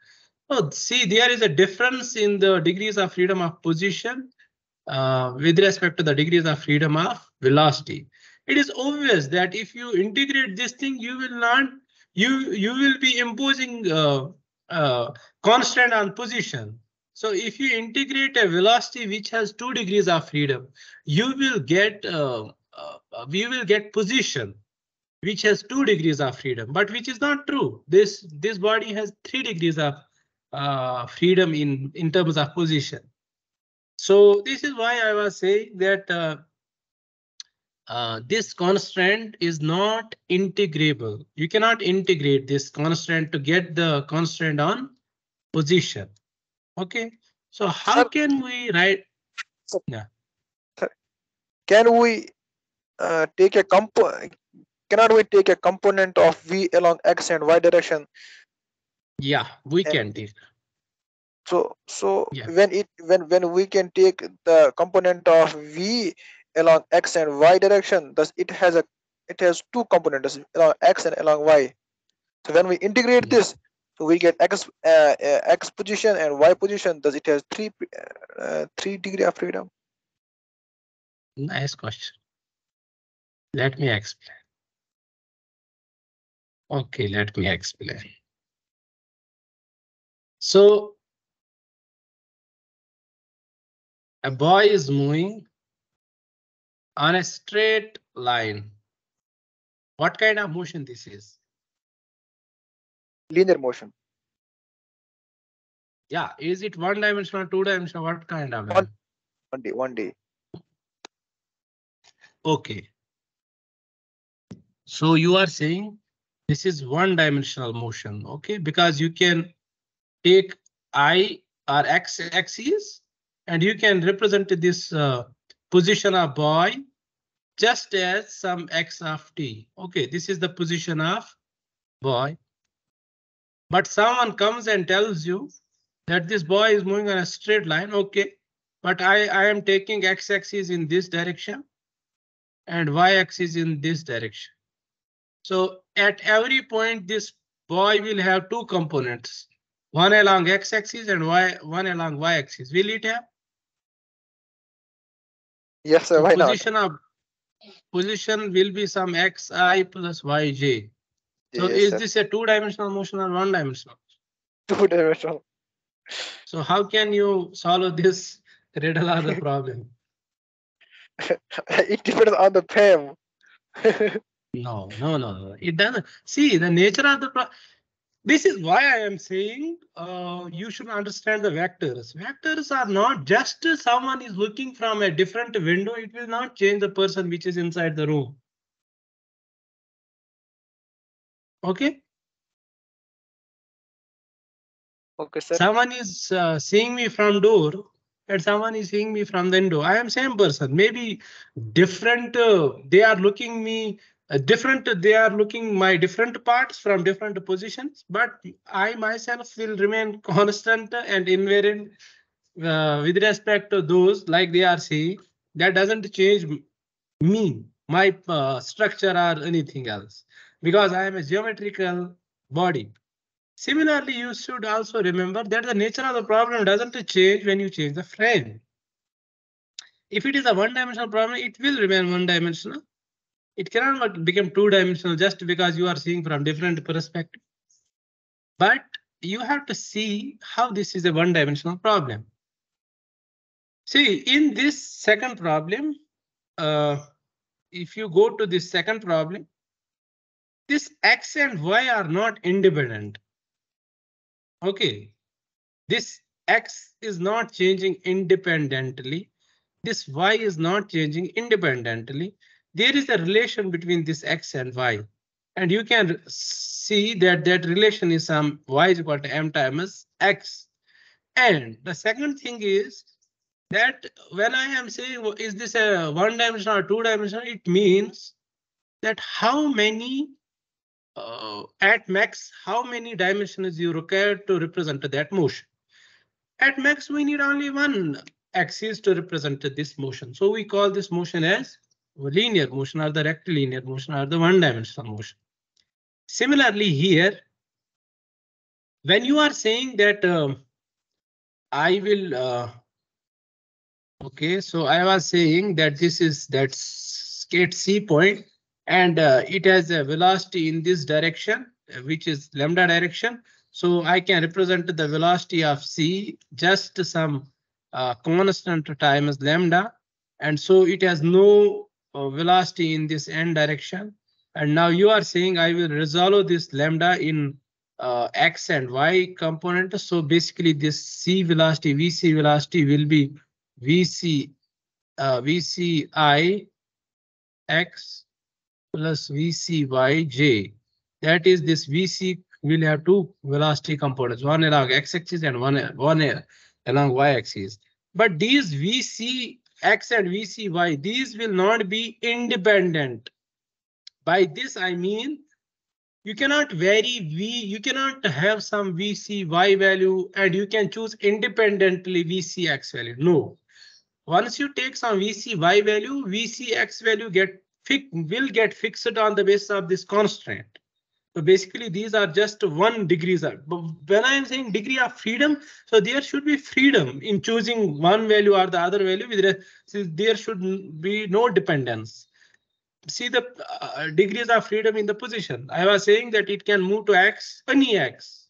Oh, see, there is a difference in the degrees of freedom of position uh, with respect to the degrees of freedom of velocity. It is obvious that if you integrate this thing, you will not, you, you will be imposing uh, uh, constant on position. So if you integrate a velocity which has two degrees of freedom, you will get, uh, uh, we will get position which has two degrees of freedom, but which is not true. This, this body has three degrees of uh, freedom in, in terms of position. So this is why I was saying that uh, uh, this constraint is not integrable. You cannot integrate this constraint to get the constraint on position. Okay, so how Sir- can we write? yeah Can we uh, take a compo? Cannot we take a component of v along x and y direction? Yeah, we And- can take. So so Yeah. when it when when we can take the component of v along x and y direction, thus it has a it has two components along x and along y. So when we integrate Yeah. this, so we get x uh, uh, x position and y position. Thus it has three uh, three degree of freedom. Nice question. Let me explain. Okay, let me explain. So a boy is moving on a straight line. What kind of motion this is? Linear motion. Yeah, is it one dimensional, two dimensional? What kind of? One- One day. One day. Okay. So you are saying this is one dimensional motion, okay? Because you can take I or X axis and you can represent this uh, position of boy just as some x of t. Okay, this is the position of boy. But someone comes and tells you that this boy is moving on a straight line. Okay, but I, I am taking x-axis in this direction and y-axis in this direction. So at every point, this boy will have two components, one along x-axis and y, one along y-axis. Will it have? Yes, sir. Why not? position of position will be some xi plus yj. So Yes, is sir. this a two-dimensional motion or one-dimensional? Two dimensional. So how can you solve this riddle or the problem? it depends on the PEM. No, no, no, no. It doesn't. See, the nature of the pro This is why I am saying uh, you should understand the vectors. Vectors are not just someone is looking from a different window. It will not change the person which is inside the room. Okay. okay, sir. Someone is uh, seeing me from door and someone is seeing me from the window. I am same person. Maybe different. Uh, they are looking me different. They are looking my different parts from different positions. But I myself will remain constant and invariant uh, with respect to those like they are seeing. That doesn't change me, my uh, structure or anything else because I am a geometrical body. Similarly, you should also remember that the nature of the problem doesn't change when you change the frame. If it is a one-dimensional problem, it will remain one-dimensional. It cannot become two-dimensional just because you are seeing from different perspective. But you have to see how this is a one-dimensional problem. See, in this second problem, uh, if you go to this second problem, this x and y are not independent. Okay, this x is not changing independently. This y is not changing independently. There is a relation between this x and y. And you can see that that relation is some y is equal to m times x. And the second thing is that when I am saying "Oh, is this a one dimensional or two dimensional, it means that how many uh, at max, how many dimensions you require to represent that motion. At max, we need only one axis to represent this motion. So we call this motion as linear motion or the rectilinear motion or the one dimensional motion. Similarly here, when you are saying that um, I will, uh, okay, so I was saying that this is that skate C point and uh, it has a velocity in this direction, uh, which is lambda direction. So I can represent the velocity of C just some uh, constant times lambda. And so it has no uh, velocity in this n direction. And now you are saying I will resolve this lambda in uh, x and y component. So basically this C velocity, VC velocity will be VC, uh, VCI x plus VCYJ. That is this VC will have two velocity components, one along x-axis and one, one along y-axis. But these VC x and VCY, these will not be independent. By this I mean you cannot vary V, you cannot have some VCY value and you can choose independently VCX value. No. Once you take some VCY value, VCX value get will get fixed on the basis of this constraint. So basically, these are just one degrees. Of, but when I am saying degree of freedom, so there should be freedom in choosing one value or the other value. With there should be no dependence. See the uh, degrees of freedom in the position. I was saying that it can move to x, any x,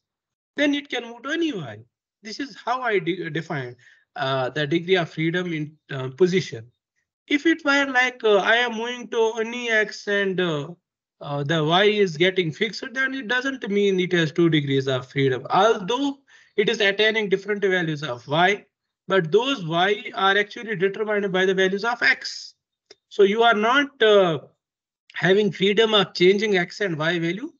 then it can move to any y. This is how I de define uh, the degree of freedom in uh, position. If it were like uh, I am moving to any x and uh, the y is getting fixed, then it doesn't mean it has two degrees of freedom. Although it is attaining different values of y, but those y are actually determined by the values of x. So you are not uh, having freedom of changing x and y value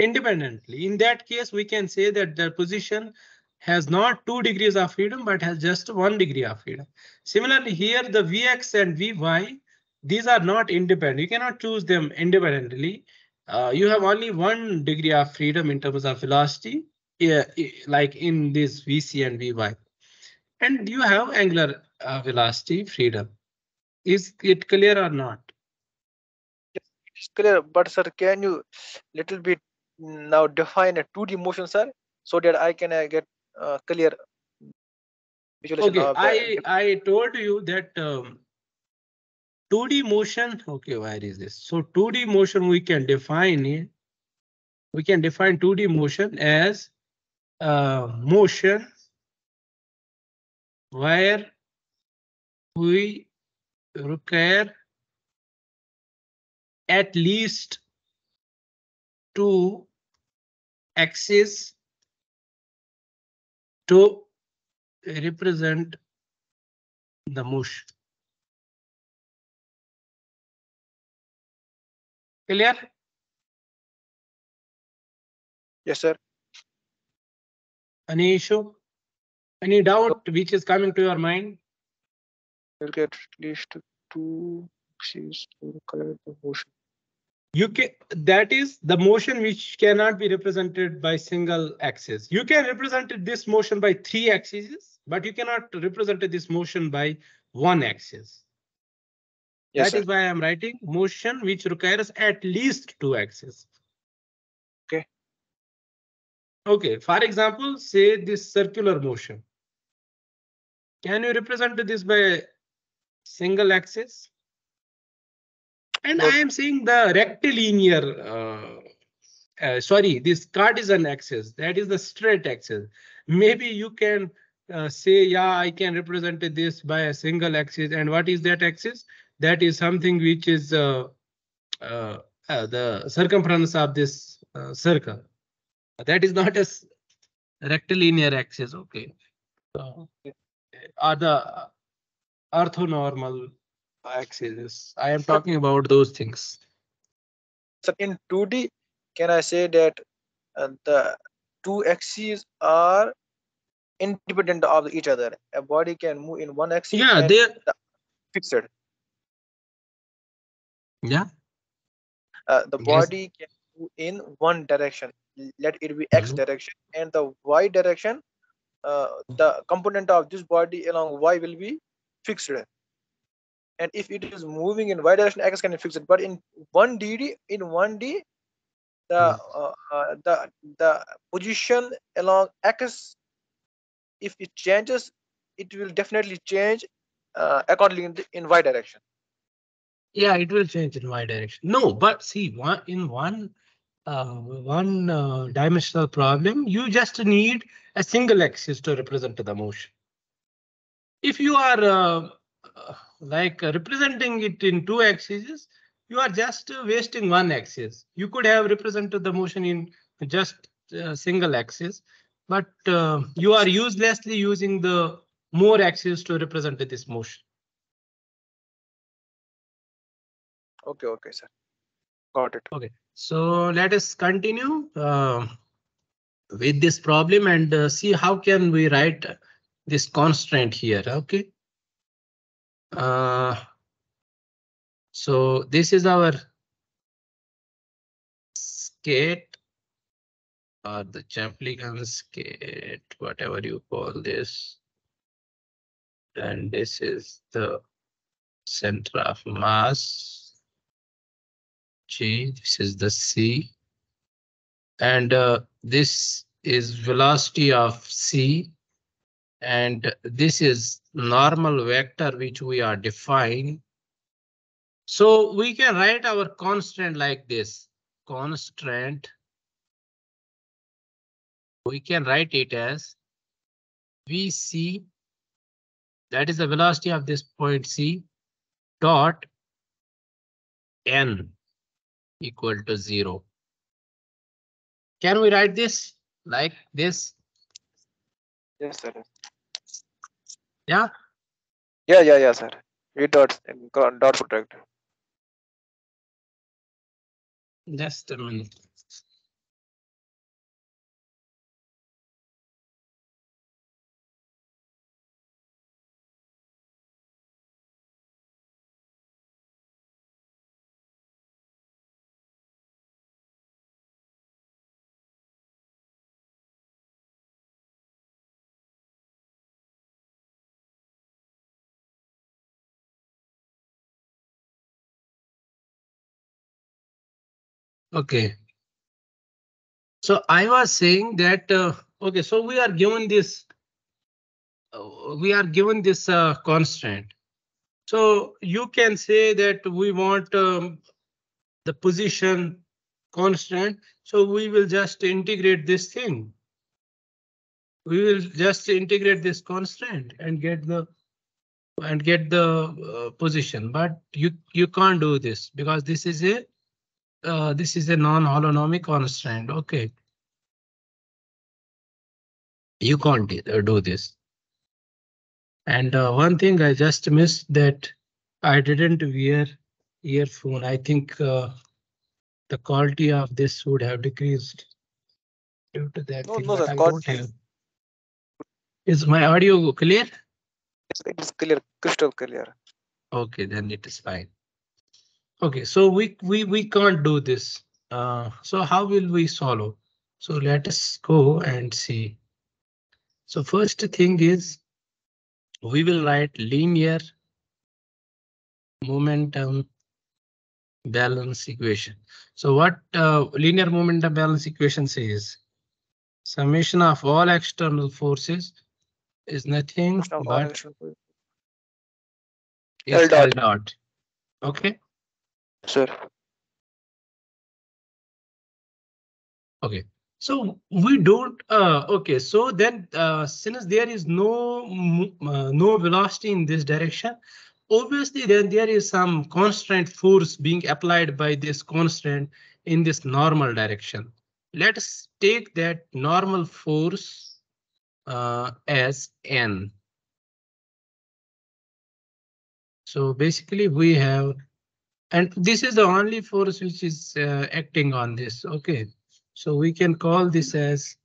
independently. In that case, we can say that the position has not two degrees of freedom, but has just one degree of freedom. Similarly, here the Vx and Vy, these are not independent. You cannot choose them independently. Uh, you have only one degree of freedom in terms of velocity, yeah, like in this VC and VY. And you have angular uh, velocity freedom. Is it clear or not? It's clear, but sir, can you little bit now define a 2D motion, sir, so that I can uh, get uh, clear visualization Okay, I I told you that um, 2D motion. Okay, where is this? So 2D motion we can define it. We can define 2D motion as uh, motion where we require at least two axes to represent the motion. Clear? yes, sir. Any issue? Any doubt which is coming to your mind? We'll get at least two axes to color the motion. You can, that is the motion which cannot be represented by single axis. You can represent this motion by three axes, but you cannot represent this motion by one axis. Yes, That is why I'm writing motion which requires at least two axes. Okay. Okay, for example, say this circular motion. Can you represent this by single axis? And No. I am saying the rectilinear, uh, uh, sorry, this Cartesian axis, that is the straight axis. Maybe you can uh, say, yeah, I can represent this by a single axis. And what is that axis? That is something which is uh, uh, uh, the circumference of this uh, circle. That is not a rectilinear axis, okay? So, Are the orthonormal axes. I am talking about those things. Sir, in 2D, can I say that uh, the two axes are independent of each other? A body can move in one axis. Yeah, they, fixed. Yeah, Uh, the Yes. body can move in one direction. Let it be x Mhm. direction, and the y direction. Uh, the component of this body along y will be fixed. And if it is moving in y direction, x can be fixed. But in one DD, in one D, the uh, uh, the the position along x, if it changes, it will definitely change uh, accordingly in, the, in y direction. Yeah, it will change in y direction. No, but see, one in one uh, one uh, dimensional problem, you just need a single axis to represent the motion. If you are uh, uh, like uh, representing it in two axes, you are just uh, wasting one axis. You could have represented the motion in just single axis, but you are uselessly using the more axes to represent this motion. Okay, okay, sir. Got it. Okay, so let us continue uh, with this problem and uh, see how can we write this constraint here, okay? Uh, so this is our skate or the Chaplygin skate, whatever you call this. And this is the center of mass. G, this is the C. And uh, this is velocity of C. And this is normal vector which we are defining. So we can write our constant like this. Constant. We can write it as VC. That is the velocity of this point C dot N equal to zero. Can we write this like this? Yes, sir. Yeah, Yeah, yeah, yeah, sir. V dot dot product. just a minute. Okay. So I was saying that, uh, okay, so we are given this, uh, we are given this uh, constraint. So you can say that we want um, the position constant, so we will just integrate this thing. We will just integrate this constant and get the and get the uh, position, but you you can't do this because this is a uh, this is a non-holonomic constraint. Okay. You can't do- uh, this. And uh, one thing I just missed that I didn't wear earphone. I think uh, the quality of this would have decreased due to that. No, thing, no, the quality. Is my audio clear? It's- It is clear, crystal clear. Okay, then it is fine. Okay, so we we we can't do this. Uh, so how will we solve? So let us go and see. So first thing is we will write linear momentum balance equation. So what uh, linear momentum balance equation says? Summation of all external forces is nothing First of all, but action point. is L dot. L dot. Okay. Sir, Okay, so we don't, uh, okay, so then, uh, since there is no, uh, no velocity in this direction, obviously then there is some constant force being applied by this constant in this normal direction. Let's take that normal force uh, as n. So basically we have, and this is the only force which is uh, acting on this, okay? So we can call this as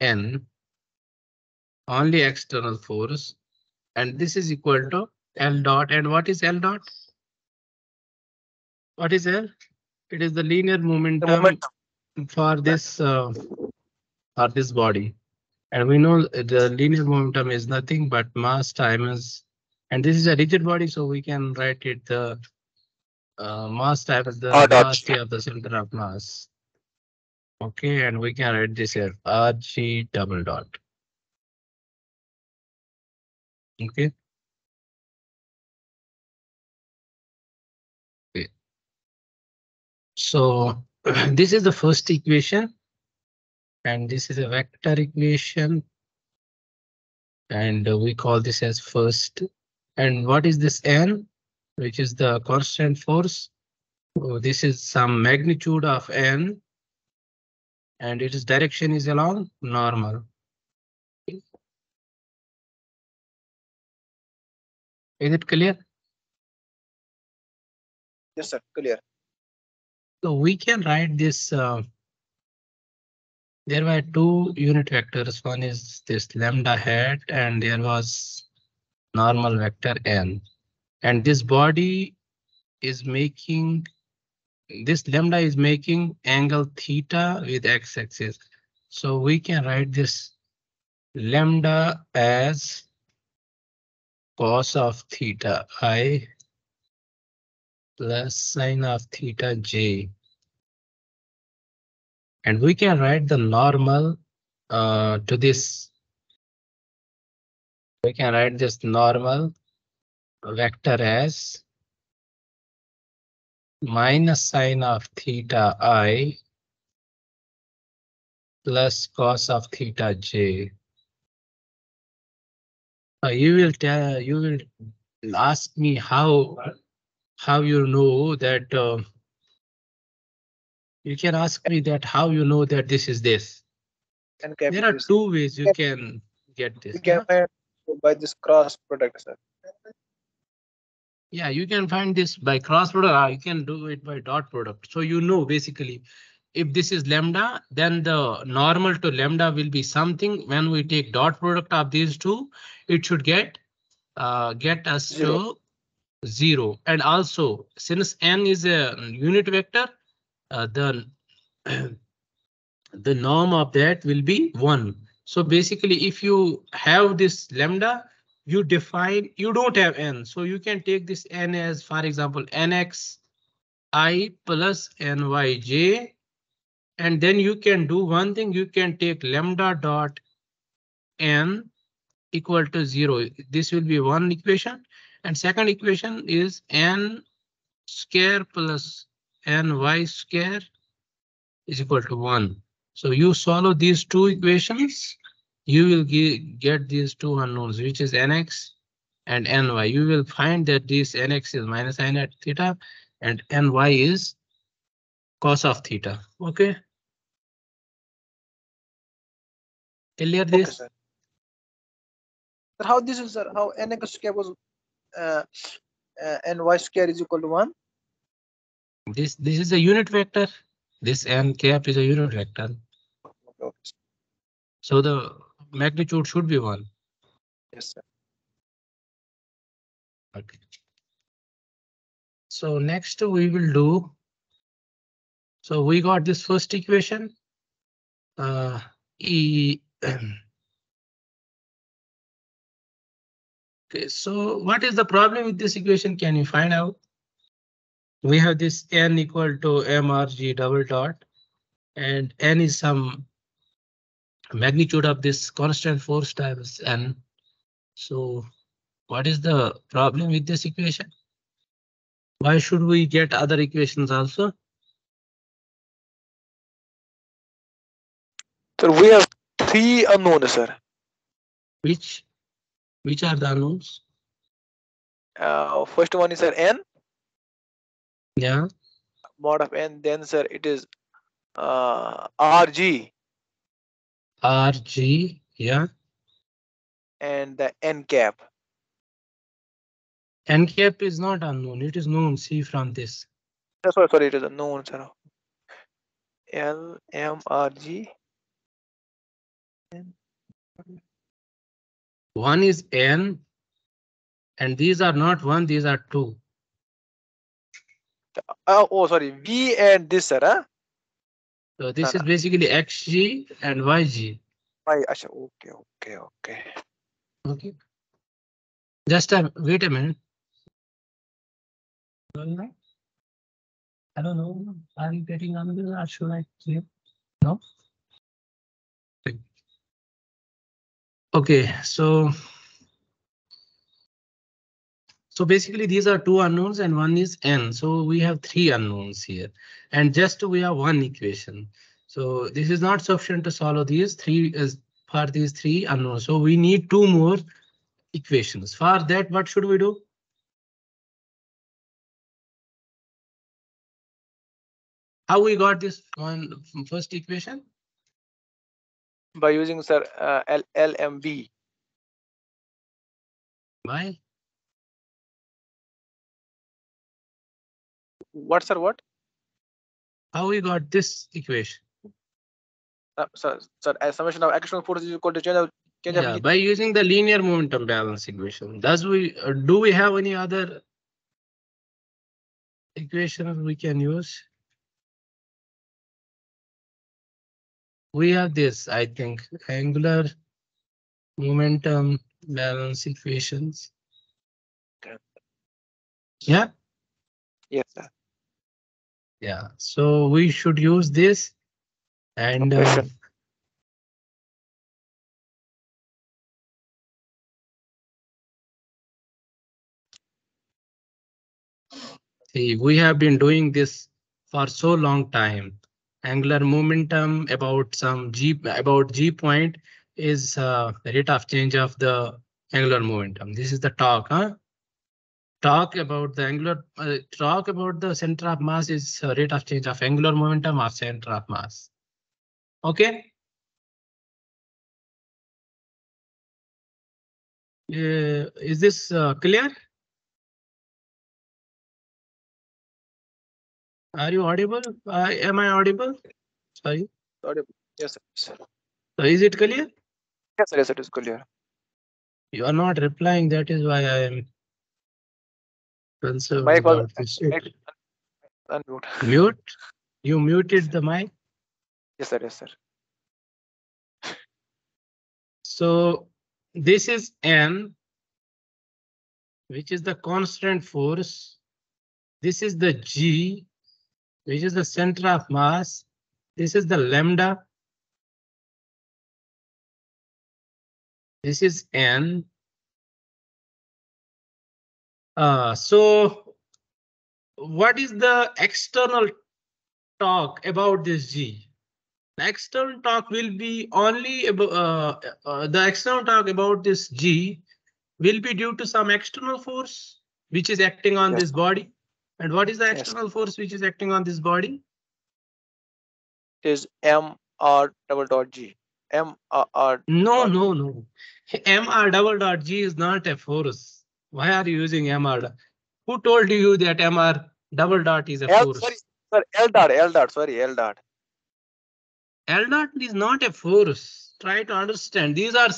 N, only external force, and this is equal to L dot. And what is L dot? What is L? It is the linear the momentum for this uh, for this body. And we know the linear momentum is nothing but mass times, and this is a rigid body, so we can write it the uh, mass times the R dot. velocity of the center of mass. Okay, and we can write this here RG double dot. Okay. Okay. So this is the first equation. And this is a vector equation. And we call this as first. And what is this n? Which is the constant force. So this is some magnitude of n. And its direction is along normal. Is it clear? yes, sir, clear. So we can write this. Uh, there were two unit vectors. One is this lambda hat, and there was normal vector n. And this body is making this lambda is making angle theta with x-axis. So we can write this lambda as cos of theta i plus sine of theta j. And we can write the normal uh, to this. We can write this normal vector as minus sine of theta i plus cos of theta j. Uh, you will tell, you will ask me how, how you know that, uh, you can ask me that how you know that this is this. And There are two ways you can get this. Huh? By this cross product, sir. Yeah, you can find this by cross product, you can do it by dot product. So you know basically, if this is lambda, then the normal to lambda will be something. When we take dot product of these two, it should get uh, get us Zero. to zero. And also, since n is a unit vector, uh, the the norm of that will be one. So basically, if you have this lambda, you define, you don't have n, so you can take this n as, for example, nx i plus nyj. And then you can do one thing, you can take lambda dot n equal to zero. This will be one equation. And second equation is n square plus ny square is equal to one. So you solve these two equations, you will get these two unknowns, which is nx and ny. You will find that this nx is minus sin at theta and ny is cos of theta. Okay. Clear Okay, this? sir. How this is, sir? How nx square was uh, uh, ny square is equal to one? This this is a unit vector. This n cap is a unit vector. Okay, okay. So the magnitude should be one. Yes, sir. Okay. So next we will do. So we got this first equation. Uh, E. Okay, so what is the problem with this equation? Can you find out? We have this n equal to mrg double dot. And n is some magnitude of this constant force times n. So what is the problem with this equation? Why should we get other equations also? Sir, we have three unknowns, sir. Which, which are the unknowns? Uh, first one is sir n Yeah, mod of n. Then sir, it is uh, rg R, G, yeah. and the n cap. N cap is not unknown, it is known, see from this. That's why sorry, it is unknown, sir. L M R G. One is N. And these are not one, these are two. Oh, oh, sorry, V and this, sir. Huh? So this is Uh. basically XG and YG. Asha, okay, okay, okay. Okay. Just a, wait a minute. I don't know. Are you getting on this or should I clear? No? Okay, so. So basically these are two unknowns and one is n. So we have three unknowns here and just we have one equation. So this is not sufficient to solve these three is for these three unknowns. So we need two more equations. For that, what should we do? How we got this one first equation? By using sir uh, L LMV. Why? What, sir? What? How we got this equation? Uh, sir, sir, as summation of action force is equal to change of change Yeah, heat. by using the linear momentum balance equation. Does we, uh, do we have any other equation we can use? We have this, I think, angular momentum balance equations. Okay. Yeah, Yes, sir. Yeah, so we should use this. And uh. See, we have been doing this for so long time. Angular momentum about some g about g point is uh, the rate of change of the angular momentum. This is the torque, huh? Torque about the angular uh, torque about the center of mass is uh, rate of change of angular momentum of center of mass. Okay. Uh, is this uh, clear? Are you audible? Uh, am I audible? Sorry. Sorry. Yes, sir. sir. So is it clear? Yes, sir. Yes, it is clear. You are not replying. That is why I am concerned Mic was- about this. Mic- Unmute. Mute? You muted the mic? Yes, sir. Yes, sir. So this is N, which is the constant force. This is the G, which is the center of mass. This is the lambda. This is n. Uh, so what is the external torque about this G? The external torque will be only about uh, uh, the external torque about this G will be due to some external force which is acting on Yes. this body. And what is the Yes. external force which is acting on this body? It is M R double dot G. M R. No, no, no. M R double dot G is not a force. Why are you using MR? Who told you that MR double dot is a L force? sorry, sorry, L dot, L dot, sorry, L dot. L dot is not a force. Try to understand. These are,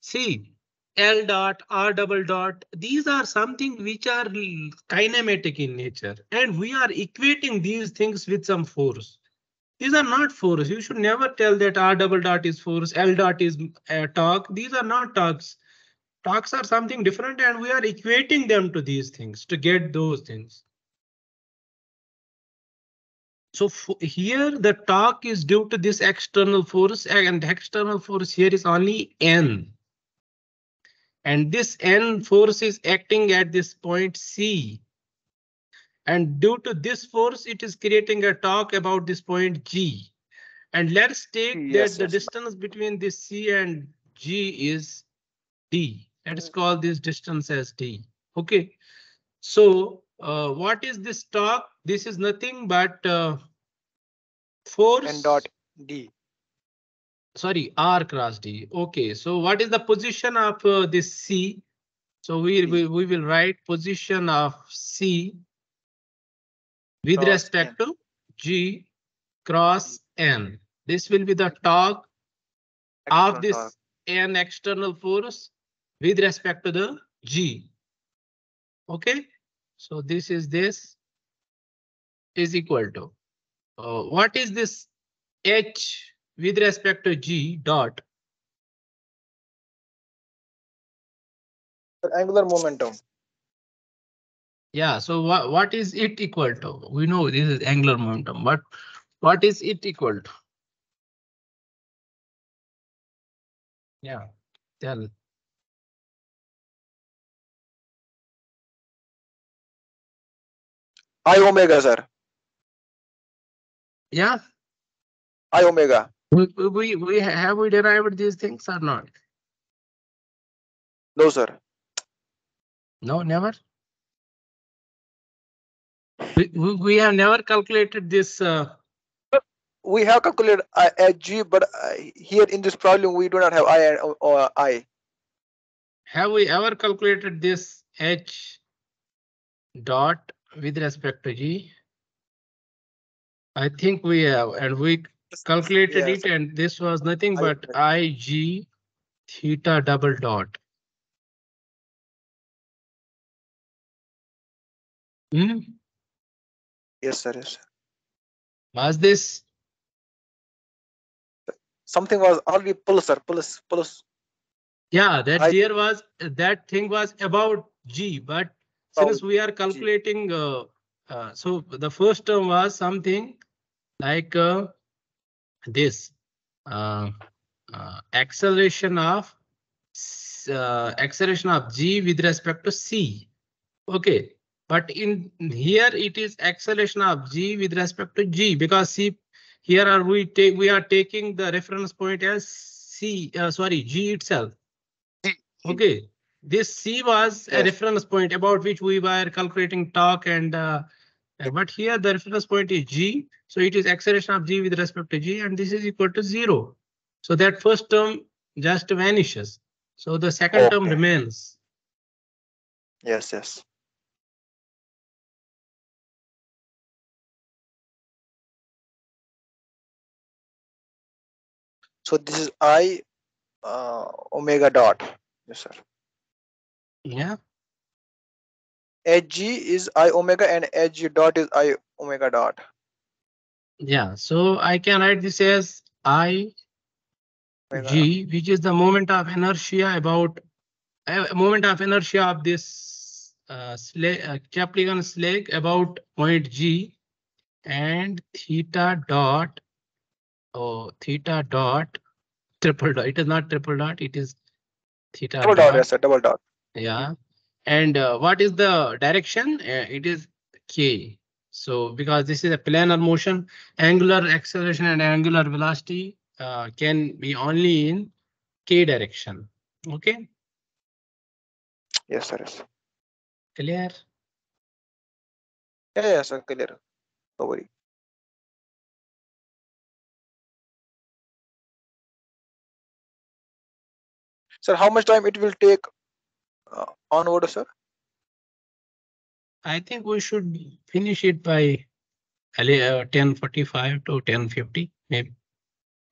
see, L dot, R double dot, these are something which are kinematic in nature. And we are equating these things with some force. These are not force. You should never tell that R double dot is force, L dot is uh, torque. These are not torques. Torques are something different and we are equating them to these things to get those things. So here the torque is due to this external force and external force here is only N. And this N force is acting at this point C. And due to this force, it is creating a torque about this point G. And let's take Yes, that the yes. distance between this C and G is D. Let's call this distance as D. Okay. So uh, what is this torque? This is nothing but uh, force. N dot D. Sorry, R cross D. Okay, so what is the position of uh, this C? So we, we, we will write position of C with Cross respect to G cross N. This will be the torque of this torque. N external force with respect to the G. Okay, so this is this is equal to uh, what is this H with respect to G dot? The Angular momentum. Yeah, so what what is it equal to? We know this is angular momentum, but what is it equal to? Yeah, tell. I omega, sir. Yeah, I omega. we we we have we derived these things or not? No, sir. No, never. We, we, have never calculated this. Uh, We have calculated I at G, but uh, here in this problem we do not have I or I. have we ever calculated this H dot with respect to G? I think we have, and we calculated Yes. it, and this was nothing but I G theta double dot. Hmm, Yes, sir. Yes. Sir. was this? Something was already plus, sir. Plus, plus. Yeah, that I- there was, that thing was about G, but since we are calculating, uh, uh, so the first term was something like uh, this, uh, uh, acceleration of, uh, acceleration of G with respect to C. Okay, but in here it is acceleration of G with respect to G because C, here are we take, we are taking the reference point as C, uh, sorry, G itself. Okay, this C was a reference point about which we were calculating torque and uh, but here the reference point is G, so it is acceleration of G with respect to G and this is equal to zero. So that first term just vanishes. So the second term remains. Yes, yes. So this is I uh, omega dot. Yes, sir. Yeah, Hg is I omega and Hg dot is I omega dot. yeah. So I can write this as I Omega. G, which is the moment of inertia about uh, moment of inertia of this uh, sleigh, uh, Chaplygin sleigh about point G. and theta dot, oh, theta dot, triple dot. It is not triple dot, it is theta Double dot, dot. yes, sir. Double dot. Yeah, and uh, what is the direction? Uh, it is k. So because this is a planar motion, angular acceleration and angular velocity uh, can be only in k direction. Okay, Yes, sir. Yes. clear? Yeah, yeah, sir. Clear. No worry. Sir, how much time it will take uh, onward, sir? I think we should finish it by uh, ten forty-five to ten fifty, maybe.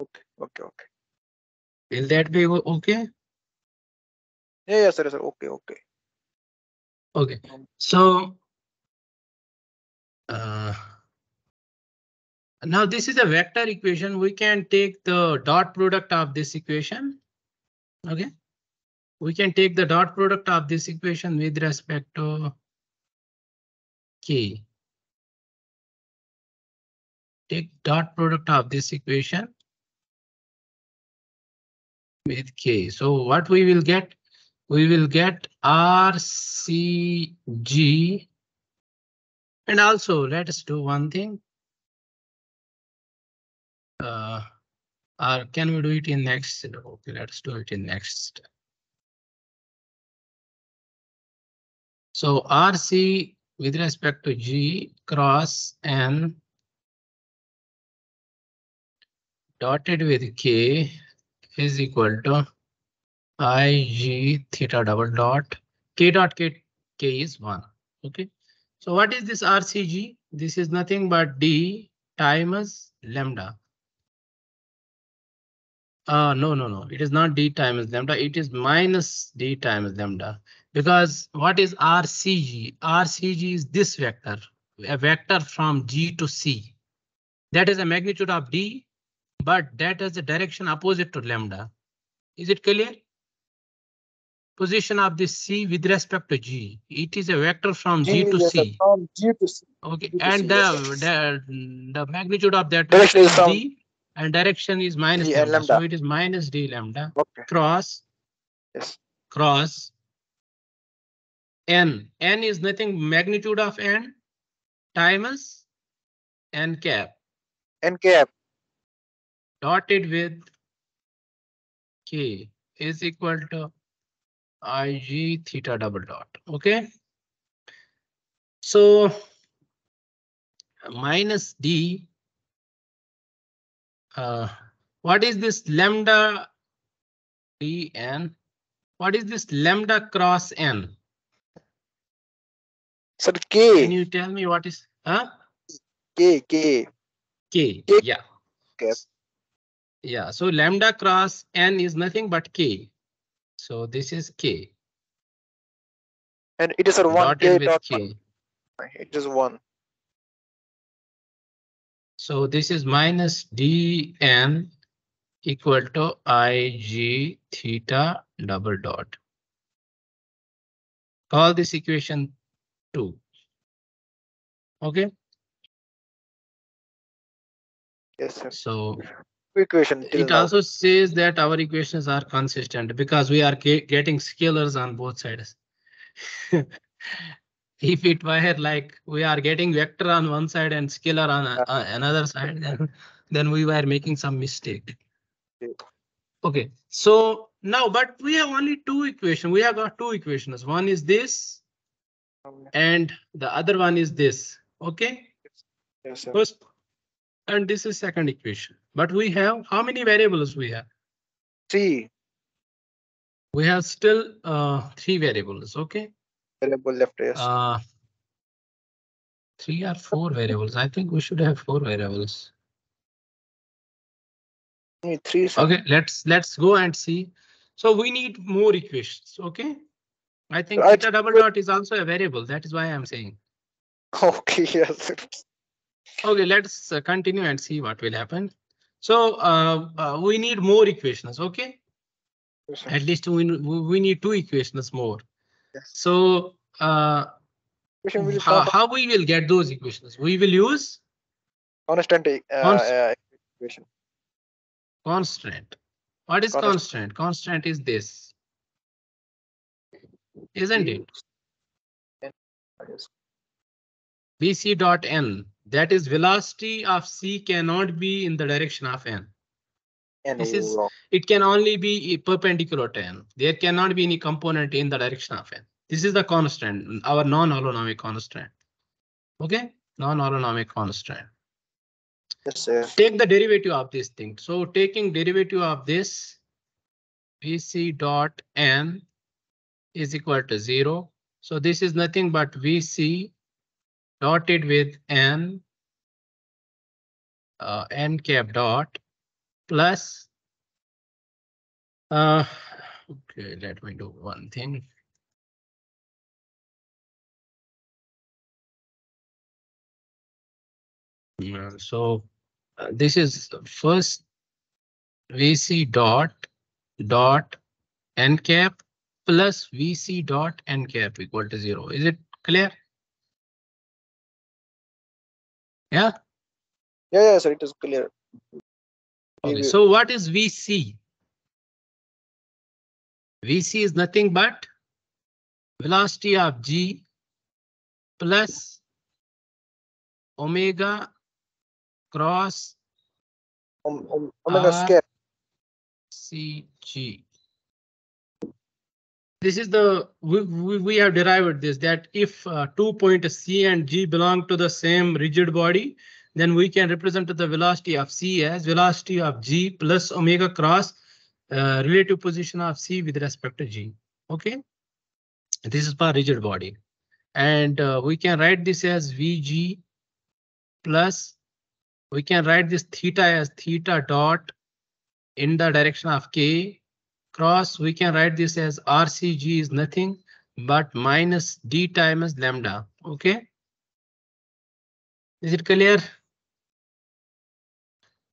Okay, okay. Okay. Will that be okay? Yeah, yeah, sir. Sir. Okay, okay. Okay, Um, so. Uh. Now this is a vector equation. We can take the dot product of this equation. Okay. We can take the dot product of this equation with respect to. K. Take dot product of this equation. With K. So what we will get? We will get RCG. And also let us do one thing. Uh, or can we do it in next? Okay, let's do it in next. So RC with respect to G cross N dotted with K is equal to IG theta double dot K dot K K is one. Okay. So what is this RCG? This is nothing but D times lambda. Uh, no, no, no, it is not d times lambda, it is minus d times lambda. Because what is RCG? RCG is this vector, a vector from G to C. That is a magnitude of d, but that has a direction opposite to lambda. Is it clear? Position of this C with respect to G. It is a vector from G to yes, C. From G to C. Okay, G and C, the, yes, the, the magnitude of that Direction is from- d and direction is minus D and lambda, so it is minus d lambda Okay. cross Yes. cross n. n is nothing magnitude of n times n cap N cap. dotted with k is equal to ig theta double dot. Okay. So minus d. Uh, what is this lambda d n? What is this lambda cross n? Sir, Can you tell me what is, huh? K. K. K, K- yeah. Okay. Yeah, so lambda cross n is nothing but k. So this is k, And it is a one K dot. k. one. It is one. So this is minus dn equal to ig theta double dot. Call this equation two. Okay, Yes, sir. so Equation. it now. also says that our equations are consistent because we are getting scalars on both sides. If it were like we are getting vector on one side and scalar on a- uh, another side, then, then we were making some mistake. Okay, so now, but we have only two equations. We have got two equations. One is this and the other one is this. Okay, Yes, sir. first, and this is second equation. But we have, how many variables we have? Three We have still uh, three variables, okay? variable left. Yes. Uh, three or four variables. I think we should have four variables. Three. Okay, let's let's go and see. So we need more equations, okay? I think I theta double dot is also a variable. That is why I'm saying. Okay. Yes. Okay, let's uh, continue and see what will happen. So uh, uh, we need more equations, okay? Yes. At least we we need two equations more. Yes. So uh, how, how we will get those equations? We will use constraint uh, Const- uh, equation. Constraint. What is Constraint. constraint? Constraint is this. Isn't it? Yes. Vc dot n. That is velocity of c cannot be in the direction of n. And This is- wrong. It can only be perpendicular to n. There cannot be any component in the direction of n. This is the constraint, our non-holonomic constraint. Okay, non-holonomic constraint. yes, sir. Take the derivative of this thing. So taking derivative of this, Vc dot n is equal to zero. So this is nothing but Vc dotted with n uh, n cap dot plus uh, okay, let me do one thing. Yeah, so uh, this is first VC dot dot n cap plus VC dot n cap equal to zero. Is it clear? Yeah, Yeah, yeah, sir. It is clear. okay, so what is VC? VC is nothing but velocity of G plus omega cross om- om- omega R- square. CG. This is the, we, we, have derived this, that if uh, two points C and G belong to the same rigid body, then we can represent the velocity of C as velocity of G plus omega cross uh, relative position of C with respect to G. Okay? This is for rigid body. And uh, we can write this as VG plus, we can write this theta as theta dot in the direction of k cross we can write this as rcg is nothing but minus d times lambda okay? Is it clear?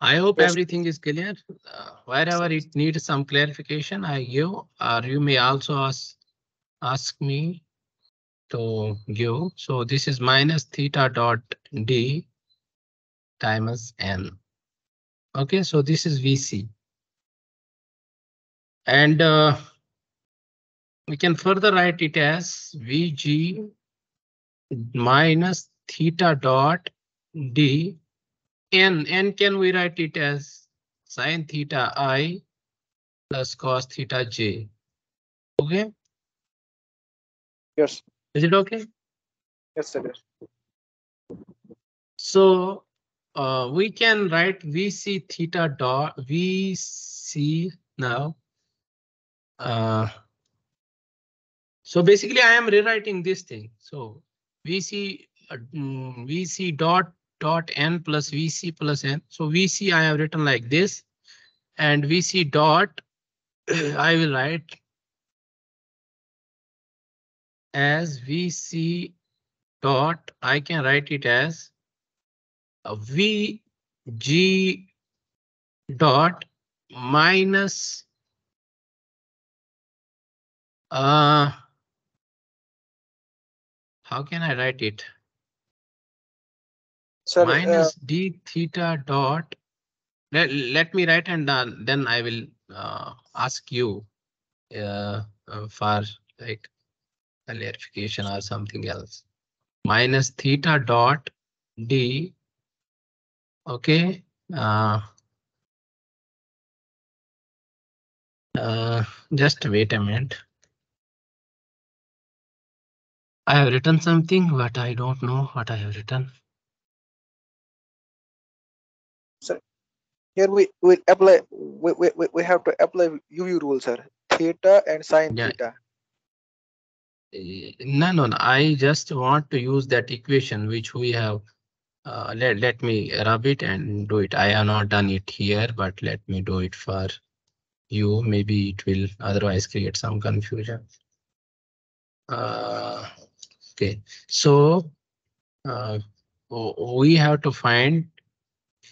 I hope Yes. everything is clear. Uh, wherever it needs some clarification i give or you may also ask ask me to give. So this is minus theta dot d times n. Okay so this is vc and uh, we can further write it as Vg minus theta dot d n. n can we write it as sine theta i plus cos theta j. Okay, Yes, is it okay? yes, sir. Yes. So uh, we can write Vc theta dot Vc now. Uh, so basically, I am rewriting this thing. So Vc uh, mm, Vc dot dot n plus Vc plus n. So Vc I have written like this, and Vc dot I will write as Vc dot. I can write it as VG dot minus uh how can I write it? Sir, uh, Minus d theta dot. Let, let me write and then then I will uh, ask you uh, uh, for like clarification or something else. Minus theta dot d. Okay. Uh, uh, just wait a minute. I have written something, but I don't know what I have written. Sir, here we we apply we, we, we- have to apply UV rule, sir. Theta and sine Yeah. theta. Eh, No, no, no. I just want to use that equation which we have. Uh, let, let me rub it and do it. I have not done it here, but let me do it for you. Maybe it will otherwise create some confusion. Uh, okay, so uh, we have to find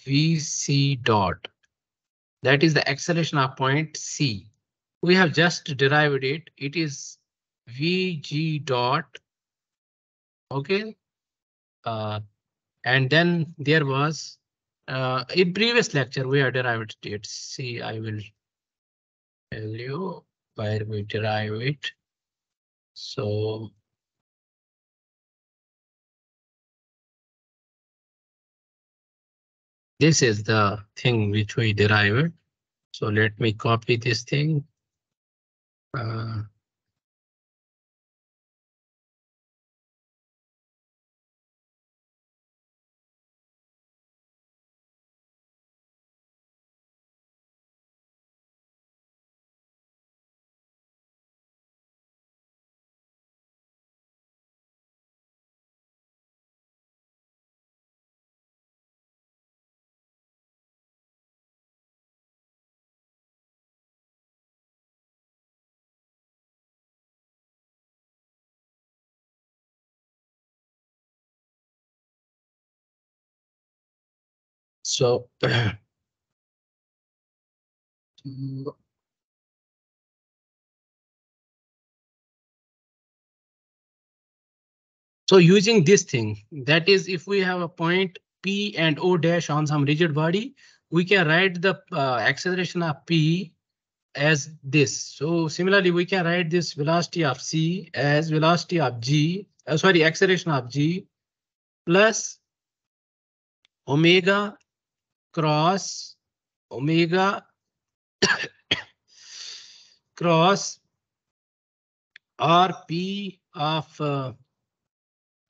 VC dot. That is the acceleration of point C. We have just derived it. It is VG dot. Okay. Uh, and then there was Uh, in previous lecture, we have derived it. See, I will tell you where we derive it. So. This is the thing which we derived. So let me copy this thing. Uh, So. So using this thing, that is if we have a point P and O dash on some rigid body, we can write the uh, acceleration of P as this. So similarly, we can write this velocity of C as velocity of G, uh, sorry, acceleration of G plus omega cross omega cross RP of uh,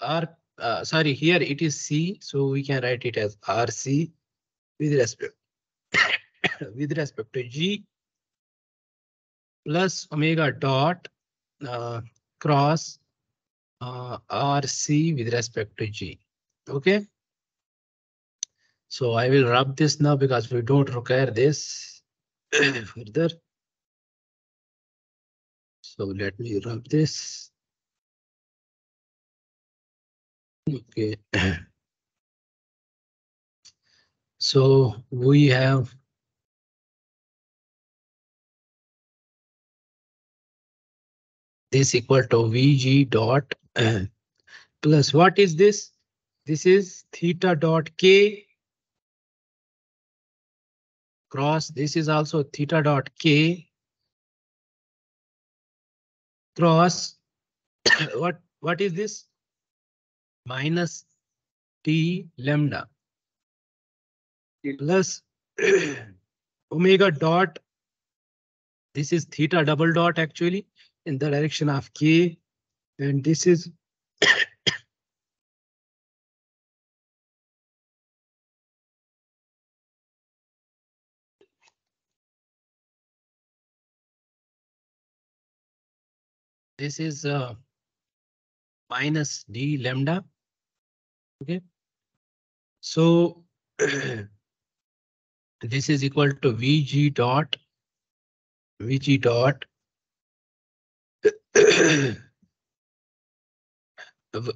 R, uh, sorry, here it is C, so we can write it as RC with respect with respect to G plus omega dot uh, cross uh, RC with respect to G. Okay. So I will rub this now because we don't require this further. So let me rub this. Okay. So we have this equal to Vg dot plus what is this? This is theta dot k cross. This is also theta dot k. Cross. What what is this? Minus t lambda plus omega dot. This is theta double dot actually in the direction of k. And this is this is uh, minus d lambda. Okay. So this is equal to Vg dot Vg dot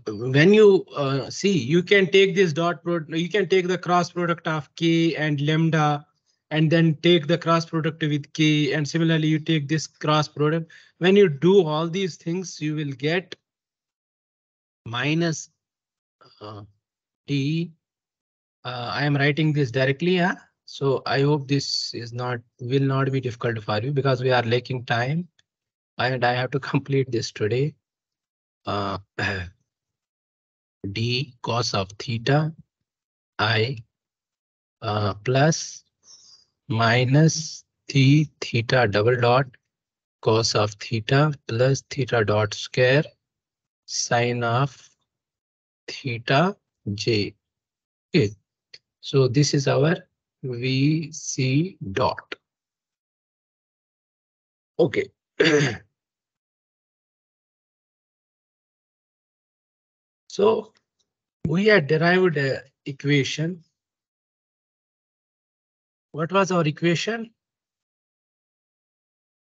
when you uh, see you can take this dot product you can take the cross product of k and lambda and then take the cross product with k and similarly you take this cross product. When you do all these things you will get minus uh, t uh, i am writing this directly yeah? So i hope this is not will not be difficult for you because we are lacking time and i have to complete this today. Uh, d cos of theta i uh, plus minus t theta double dot cos of theta plus theta dot square sine of theta j. Okay, so this is our VC dot. Okay. so we had derived a equation. What was our equation?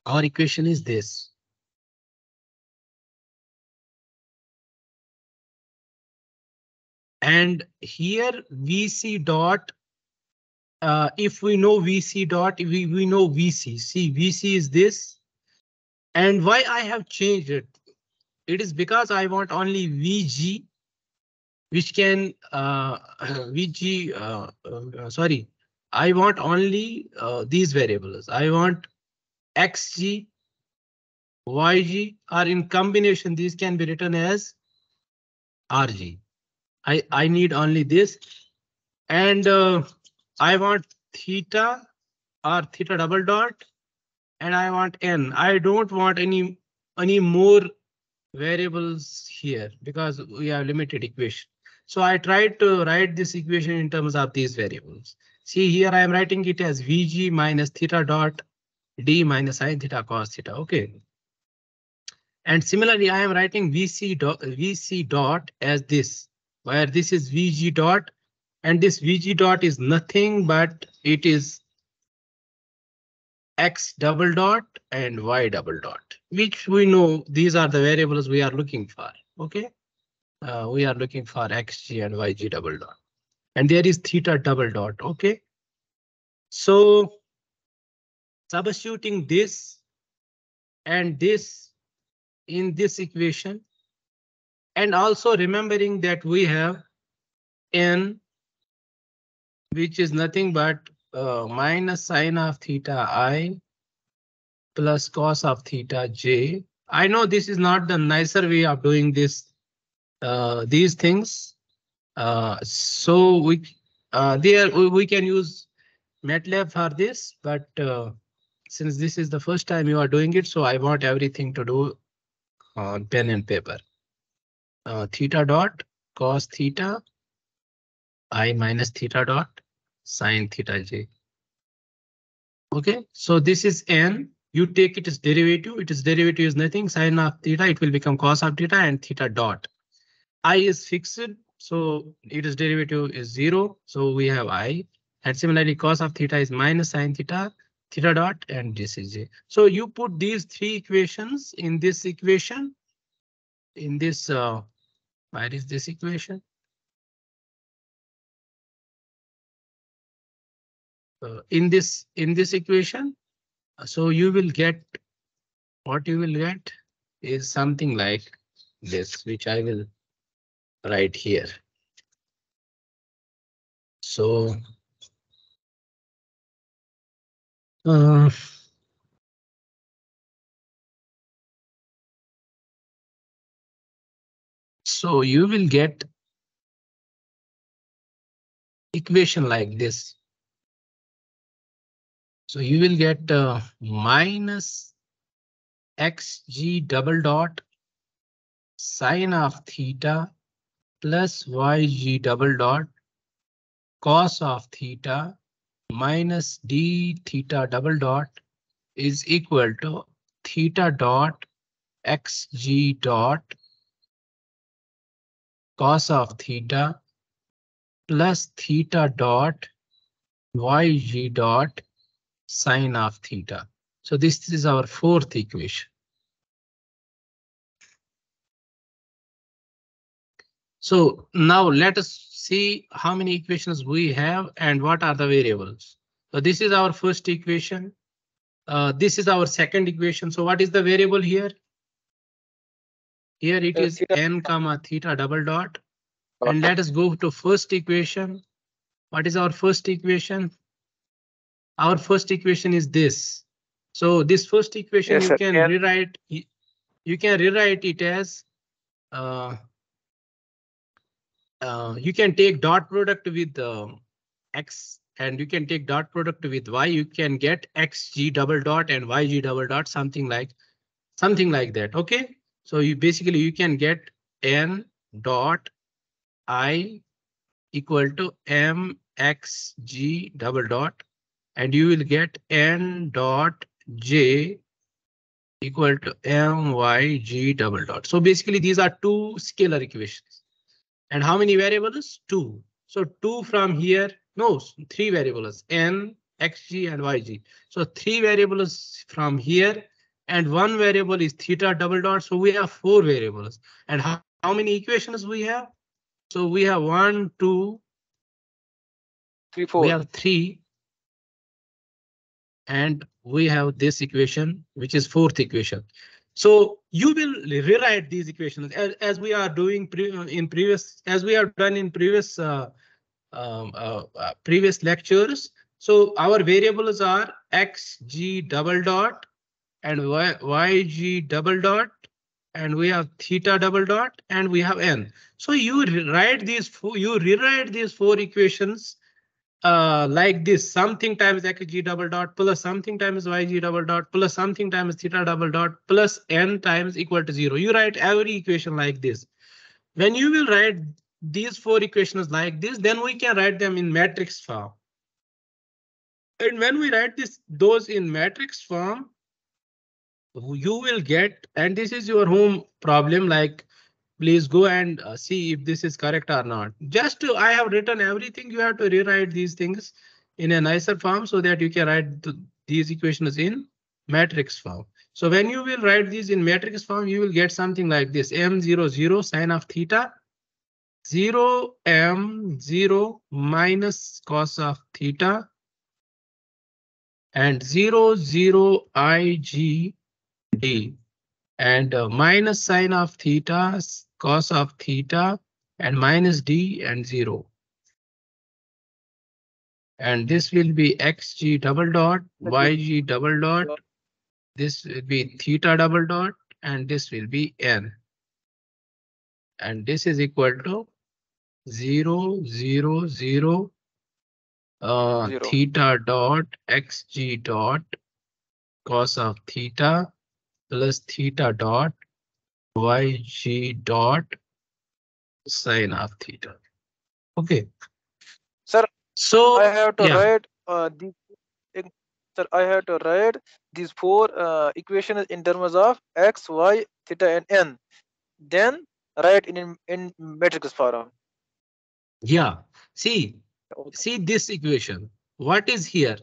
Our equation is this. And here VC dot, uh, if we know VC dot, we, we know VC. See, VC is this. And why I have changed it? It is because I want only VG which can uh, VG, uh, uh, sorry, I want only uh, these variables. I want XG, YG, or in combination, these can be written as RG. I, I need only this. And uh, I want theta or theta double dot, and I want n. I don't want any any more variables here because we have limited equation. So I tried to write this equation in terms of these variables. See here I am writing it as Vg minus theta dot d minus sine theta cos theta. Okay. And similarly, I am writing Vc dot Vc dot as this, where this is Vg dot, and this Vg dot is nothing but it is x double dot and y double dot, which we know these are the variables we are looking for. OK, uh, we are looking for xg and yg double dot. And there is theta double dot. OK, so substituting this and this in this equation and also remembering that we have n which is nothing but uh, minus sine of theta i plus cos of theta j. I know this is not the nicer way of doing this, uh, these things. Uh, so we uh, there we, we can use MATLAB for this, but uh, since this is the first time you are doing it, so I want everything to do on pen and paper. Uh, theta dot cos theta i minus theta dot sine theta j. Okay, so this is n. You take it as derivative. It is derivative is nothing. Sine of theta. It will become cos of theta and theta dot. I is fixed, so it is derivative is zero. So we have i. And similarly, cos of theta is minus sine theta, theta dot, and this is j. So you put these three equations in this equation. In this, uh, where is this equation? uh, in this in this equation. So you will get what you will get is something like this, which I will write here. So uh, so you will get equation like this. So you will get uh, minus xg double dot sine of theta plus yg double dot cos of theta minus d theta double dot is equal to theta dot xg dot cos of theta plus theta dot yg dot sine of theta. So this is our fourth equation. So now let us see how many equations we have and what are the variables. So this is our first equation. Uh, this is our second equation. So what is the variable here? Here it theta. n comma theta double dot. And let us go to first equation. What is our first equation? Our first equation is this. So this first equation Yes, you sir. can Yeah. rewrite. You can rewrite it as. Uh, uh, you can take dot product with um, x and you can take dot product with y. You can get xg double dot and yg double dot something like something like that. Okay, so you basically you can get n dot i equal to m x g double dot and you will get n dot j equal to m y g double dot. So basically these are two scalar equations. And how many variables? Two. So two from here, no, three variables, n, xg and yg. So three variables from here and one variable is theta double dot. So we have four variables. And how, how many equations we have? So we have one, two, Three, four. we have three. And we have this equation, which is fourth equation. So you will rewrite these equations as, as we are doing pre in previous, as we have done in previous uh, um, uh, uh, previous lectures. So our variables are x g double dot and y, y g double dot and we have theta double dot and we have n. So you write these four, you rewrite these four equations uh, like this something times xg double dot plus something times yg double dot plus something times theta double dot plus n times equal to zero. You write every equation like this. When you will write these four equations like this, then we can write them in matrix form. And when we write this those in matrix form, you will get, and this is your home problem, like please go and uh, see if this is correct or not. Just to, I have written everything, you have to rewrite these things in a nicer form so that you can write the, these equations in matrix form. So when you will write these in matrix form, you will get something like this m0 0 sine of theta 0 m 0 minus cos of theta and 0 0 i g d and uh, minus sine of theta cos of theta and minus d and 0. And this will be xg double dot, yg double dot. This will be theta double dot and this will be n. And this is equal to 0, 0, 0, uh, Zero. theta dot xg dot cos of theta plus theta dot yg dot sine of theta. Okay. Sir, So I have to yeah. write uh, in- Sir, I have to write these four uh, equations in terms of x, y, theta, and n. Then write in in, matrix form. yeah, see, see this equation. What is here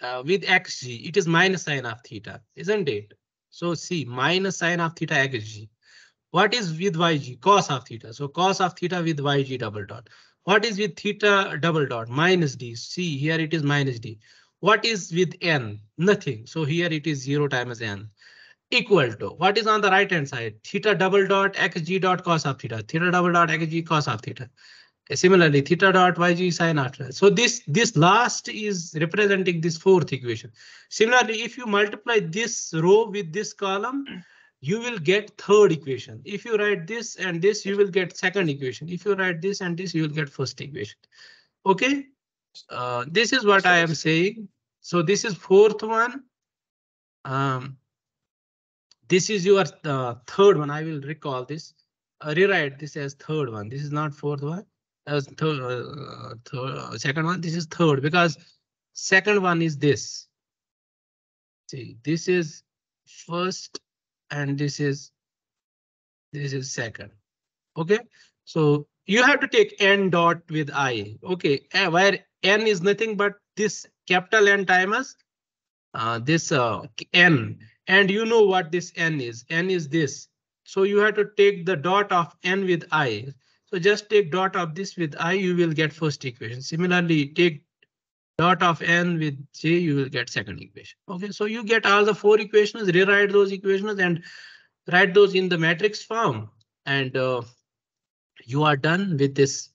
uh, with xg? It is minus sine of theta, isn't it? So see minus sine of theta xg. What is with yg? Cos of theta. So cos of theta with yg double dot. What is with theta double dot? Minus d. See here it is minus d. What is with n? Nothing. So here it is 0 times n. Equal to what is on the right hand side? Theta double dot xg dot cos of theta. Theta double dot xg cos of theta. Eh, similarly, theta dot yg sine of theta. So this this last is representing this fourth equation. Similarly, if you multiply this row with this column, you will get third equation. If you write this and this, you will get second equation. If you write this and this, you will get first equation. Okay, uh, this is what I am saying. So this is fourth one. Um, this is your uh, third one. I will recall this. Uh, rewrite this as third one. This is not fourth one. As third, uh, third, uh, second one. This is third because second one is this. See, this is first and this is this is second. Okay, so you have to take n dot with i. Okay, where n is nothing but this capital N times uh, this uh, n, and you know what this n is. n is this. So you have to take the dot of n with i. So just take dot of this with i, you will get first equation. Similarly, take dot of n with j, you will get second equation. Okay, so you get all the four equations, rewrite those equations and write those in the matrix form. And uh, you are done with this.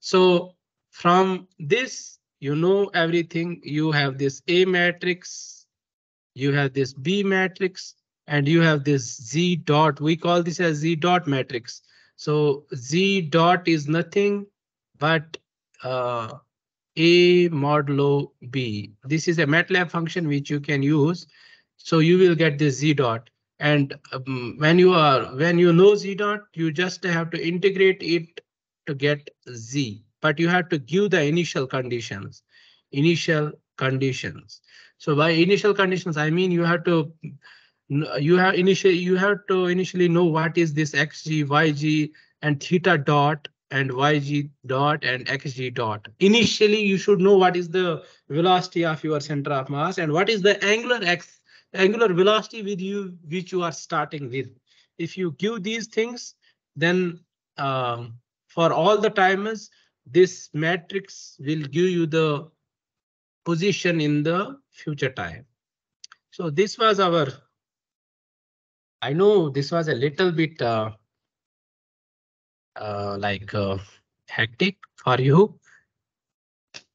So from this, you know everything. You have this A matrix, you have this B matrix, and you have this Z dot. We call this as Z dot matrix. So Z dot is nothing but uh, A modulo B. This is a MATLAB function which you can use. So you will get this Z dot. And um, when you are when you know Z dot, you just have to integrate it to get Z. But you have to give the initial conditions. Initial conditions. So by initial conditions, I mean you have to you have initially you have to initially know what is this xg, yg, and theta dot and yg dot and xg dot. Initially, you should know what is the velocity of your center of mass and what is the angular x angular velocity with you which you are starting with. If you give these things, then um, for all the timers, this matrix will give you the position in the future time. So this was our I know this was a little bit uh, uh, like uh, hectic for you,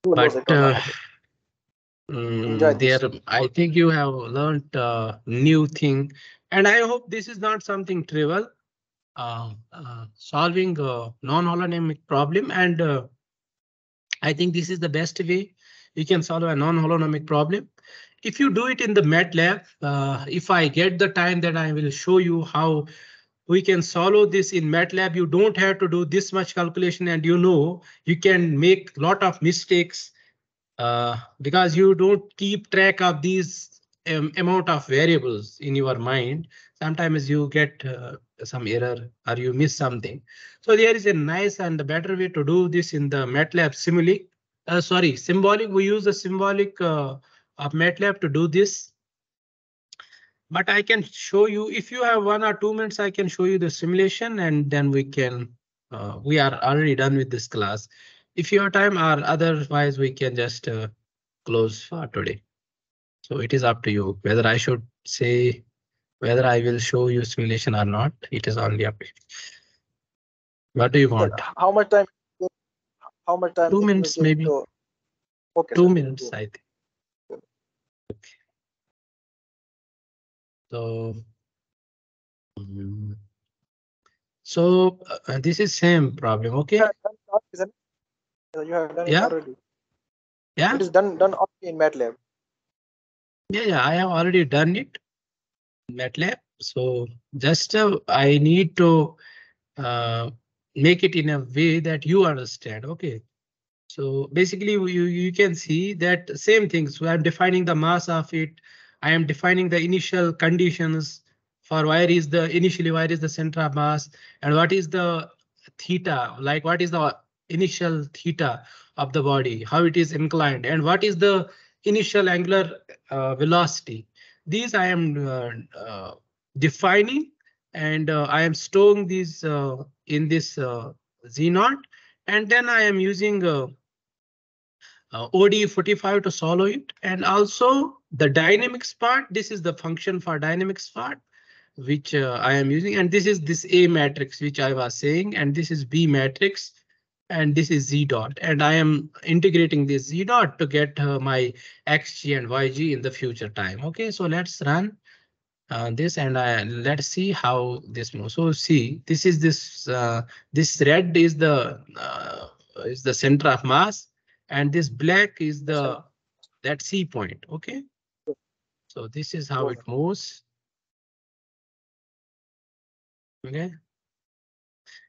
Who knows, I but uh, mm, there, I think you have learned uh, new thing, and I hope this is not something trivial. Uh, uh, solving a non-holonomic problem, and uh, I think this is the best way you can solve a non-holonomic problem. If you do it in the MATLAB, uh, if I get the time then I will show you how we can solve this in MATLAB. You don't have to do this much calculation and you know you can make a lot of mistakes uh, because you don't keep track of these um, amount of variables in your mind. Sometimes you get uh, some error or you miss something. So there is a nice and better way to do this in the MATLAB symbolic. Uh, sorry, symbolic. We use the symbolic uh, of MATLAB to do this. But I can show you if you have one or two minutes, I can show you the simulation and then we can. Uh, we are already done with this class. If you have time or otherwise, we can just uh, close for today. So it is up to you whether I should say whether I will show you simulation or not. It is only up to you. What do you want? How much time? How much time? Two minutes maybe. to- Okay. Two minutes, I think. So. mm, So uh, this is same problem, okay? You have done it, isn't it? You have done it Yeah. already. Yeah, It is done done already in MATLAB. yeah, yeah, I have already done it. in MATLAB, so just uh, I need to uh, make it in a way that you understand, okay? So basically, you, you can see that same things. So I'm defining the mass of it. I am defining the initial conditions for where is the initially where is the center of mass and what is the theta, like what is the initial theta of the body, how it is inclined, and what is the initial angular uh, velocity. These I am uh, uh, defining and uh, I am storing these uh, in this uh, Z naught and then I am using uh, uh, ode45 to solve it. And also the dynamics part, this is the function for dynamics part, which uh, I am using. And this is this A matrix, which I was saying, and this is B matrix, and this is Z dot. And I am integrating this Z dot to get uh, my XG and YG in the future time. OK, so let's run uh, this and uh, let's see how this moves. So see, this is this uh, this red is the uh, is the center of mass, and this black is the that C point. Okay, so this is how it moves. Okay.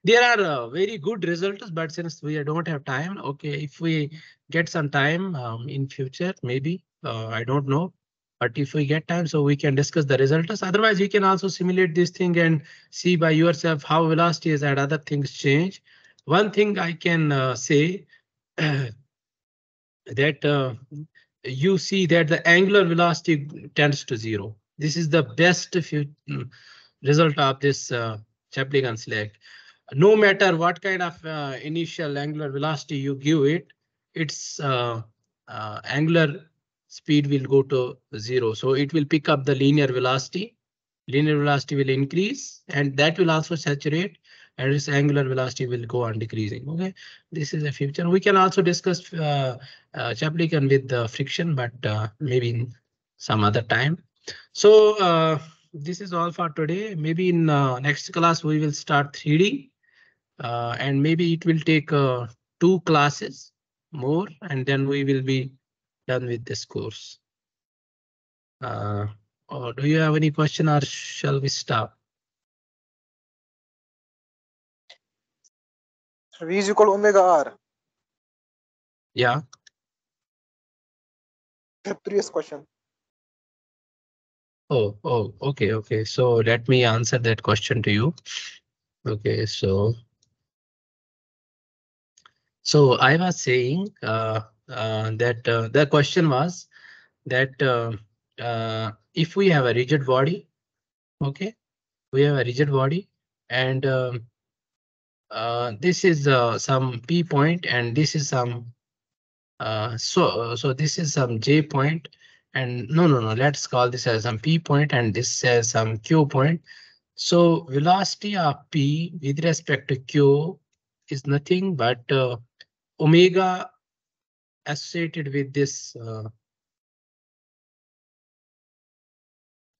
There are uh, very good results, but since we don't have time, okay, if we get some time um, in future, maybe uh, I don't know. But if we get time, so we can discuss the results. Otherwise, you can also simulate this thing and see by yourself how velocity is and other things change. One thing I can uh, say that uh, you see that the angular velocity tends to zero. This is the best mm, result of this uh, Chaplygin sleigh. No matter what kind of uh, initial angular velocity you give it, its uh, uh, angular speed will go to zero. So it will pick up the linear velocity. Linear velocity will increase and that will also saturate and its angular velocity will go on decreasing. Okay, this is a future. We can also discuss uh, uh, with the friction, but uh, maybe in some other time. So uh, this is all for today. Maybe in uh, next class we will start 3D uh, and maybe it will take uh, two classes more and then we will be done with this course. Or do you have any question or shall we stop? V is equal omega r. Yeah. The previous question. Oh, oh, okay, okay. So let me answer that question to you. Okay, so. So I was saying uh, uh, that uh, the question was that uh, uh, if we have a rigid body, okay, we have a rigid body and um, uh, this is uh, some P point and this is some uh, so so this is some J point and no no no let's call this as some P point and this as some Q point. So velocity of P with respect to Q is nothing but uh, omega associated with this uh,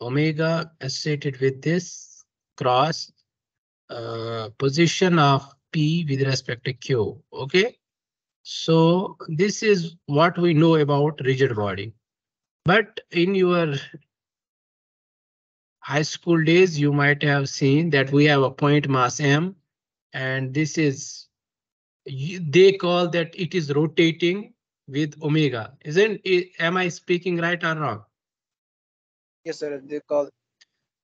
omega associated with this cross uh, position of P with respect to Q. Okay. So this is what we know about rigid body. But in your high school days, you might have seen that we have a point mass M and this is they call that it is rotating with omega. Isn't it? Am I speaking right or wrong? Yes, sir. They call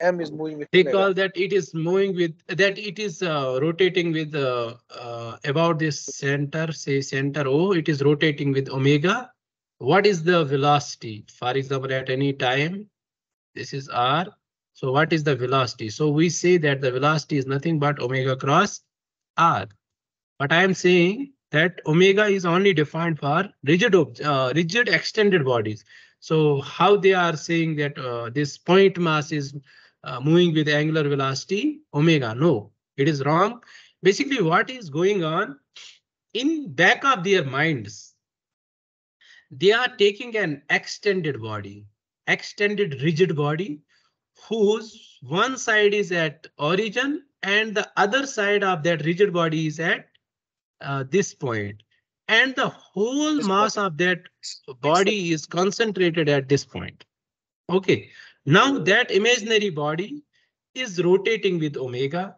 M is moving with They call that it is moving with that it is uh, rotating with uh, uh, about this center, say center O, it is rotating with omega. What is the velocity? For example, at any time, this is R. So what is the velocity? So we say that the velocity is nothing but omega cross R. But I am saying that omega is only defined for rigid, uh, rigid extended bodies. So how they are saying that uh, this point mass is uh, moving with angular velocity omega? No, it is wrong. Basically, what is going on in back of their minds? They are taking an extended body, extended rigid body, whose one side is at origin and the other side of that rigid body is at uh, this point. And the whole mass of that body is concentrated at this point. Okay, now that imaginary body is rotating with omega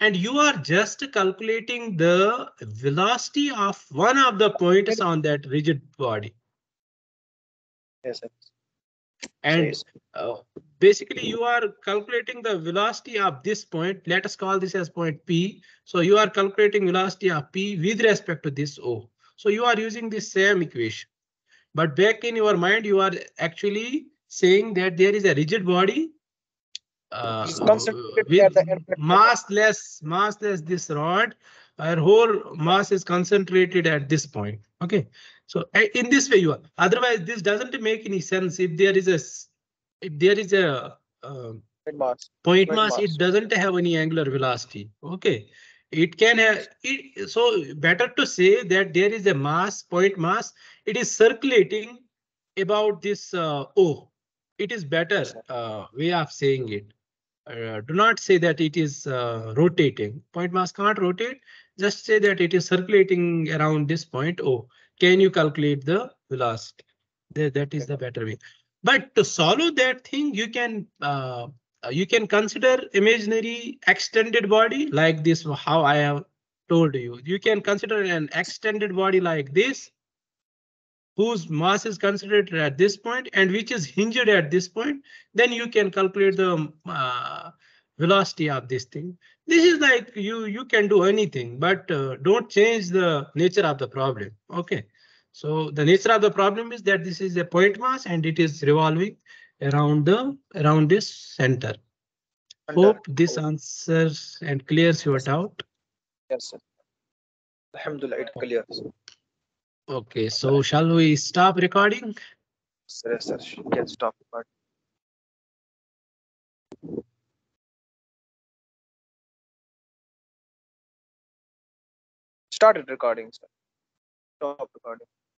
and you are just calculating the velocity of one of the points on that rigid body. Yes, sir. And uh, basically you are calculating the velocity of this point. Let us call this as point P. So you are calculating velocity of P with respect to this O. So you are using the same equation. But back in your mind, you are actually saying that there is a rigid body. Uh, with at the end. massless, massless this rod, our whole mass is concentrated at this point. Okay, so in this way you are. Otherwise, this doesn't make any sense. If there is a, if there is a uh, Point mass. point Point mass, mass. it doesn't have any angular velocity. Okay, it can have it. So better to say that there is a mass, point mass. It is circulating about this uh, O. It is better uh, way of saying it. Uh, do not say that it is uh, rotating. Point mass can't rotate. Just say that it is circulating around this point O. Can you calculate the velocity? That, that is the better way. But to solve that thing, you can uh, uh, you can consider imaginary extended body like this. How I have told you, you can consider an extended body like this, whose mass is concentrated at this point and which is hinged at this point. Then you can calculate the uh, velocity of this thing. This is like you you can do anything, but uh, don't change the nature of the problem. Okay. So the nature of the problem is that this is a point mass and it is revolving around the around this center. Under- Hope this answers and clears your doubt. Yes, sir. Alhamdulillah, it clears. Okay, so shall we stop recording? Sir, sir. Can stop. But started recording, sir. Stop recording.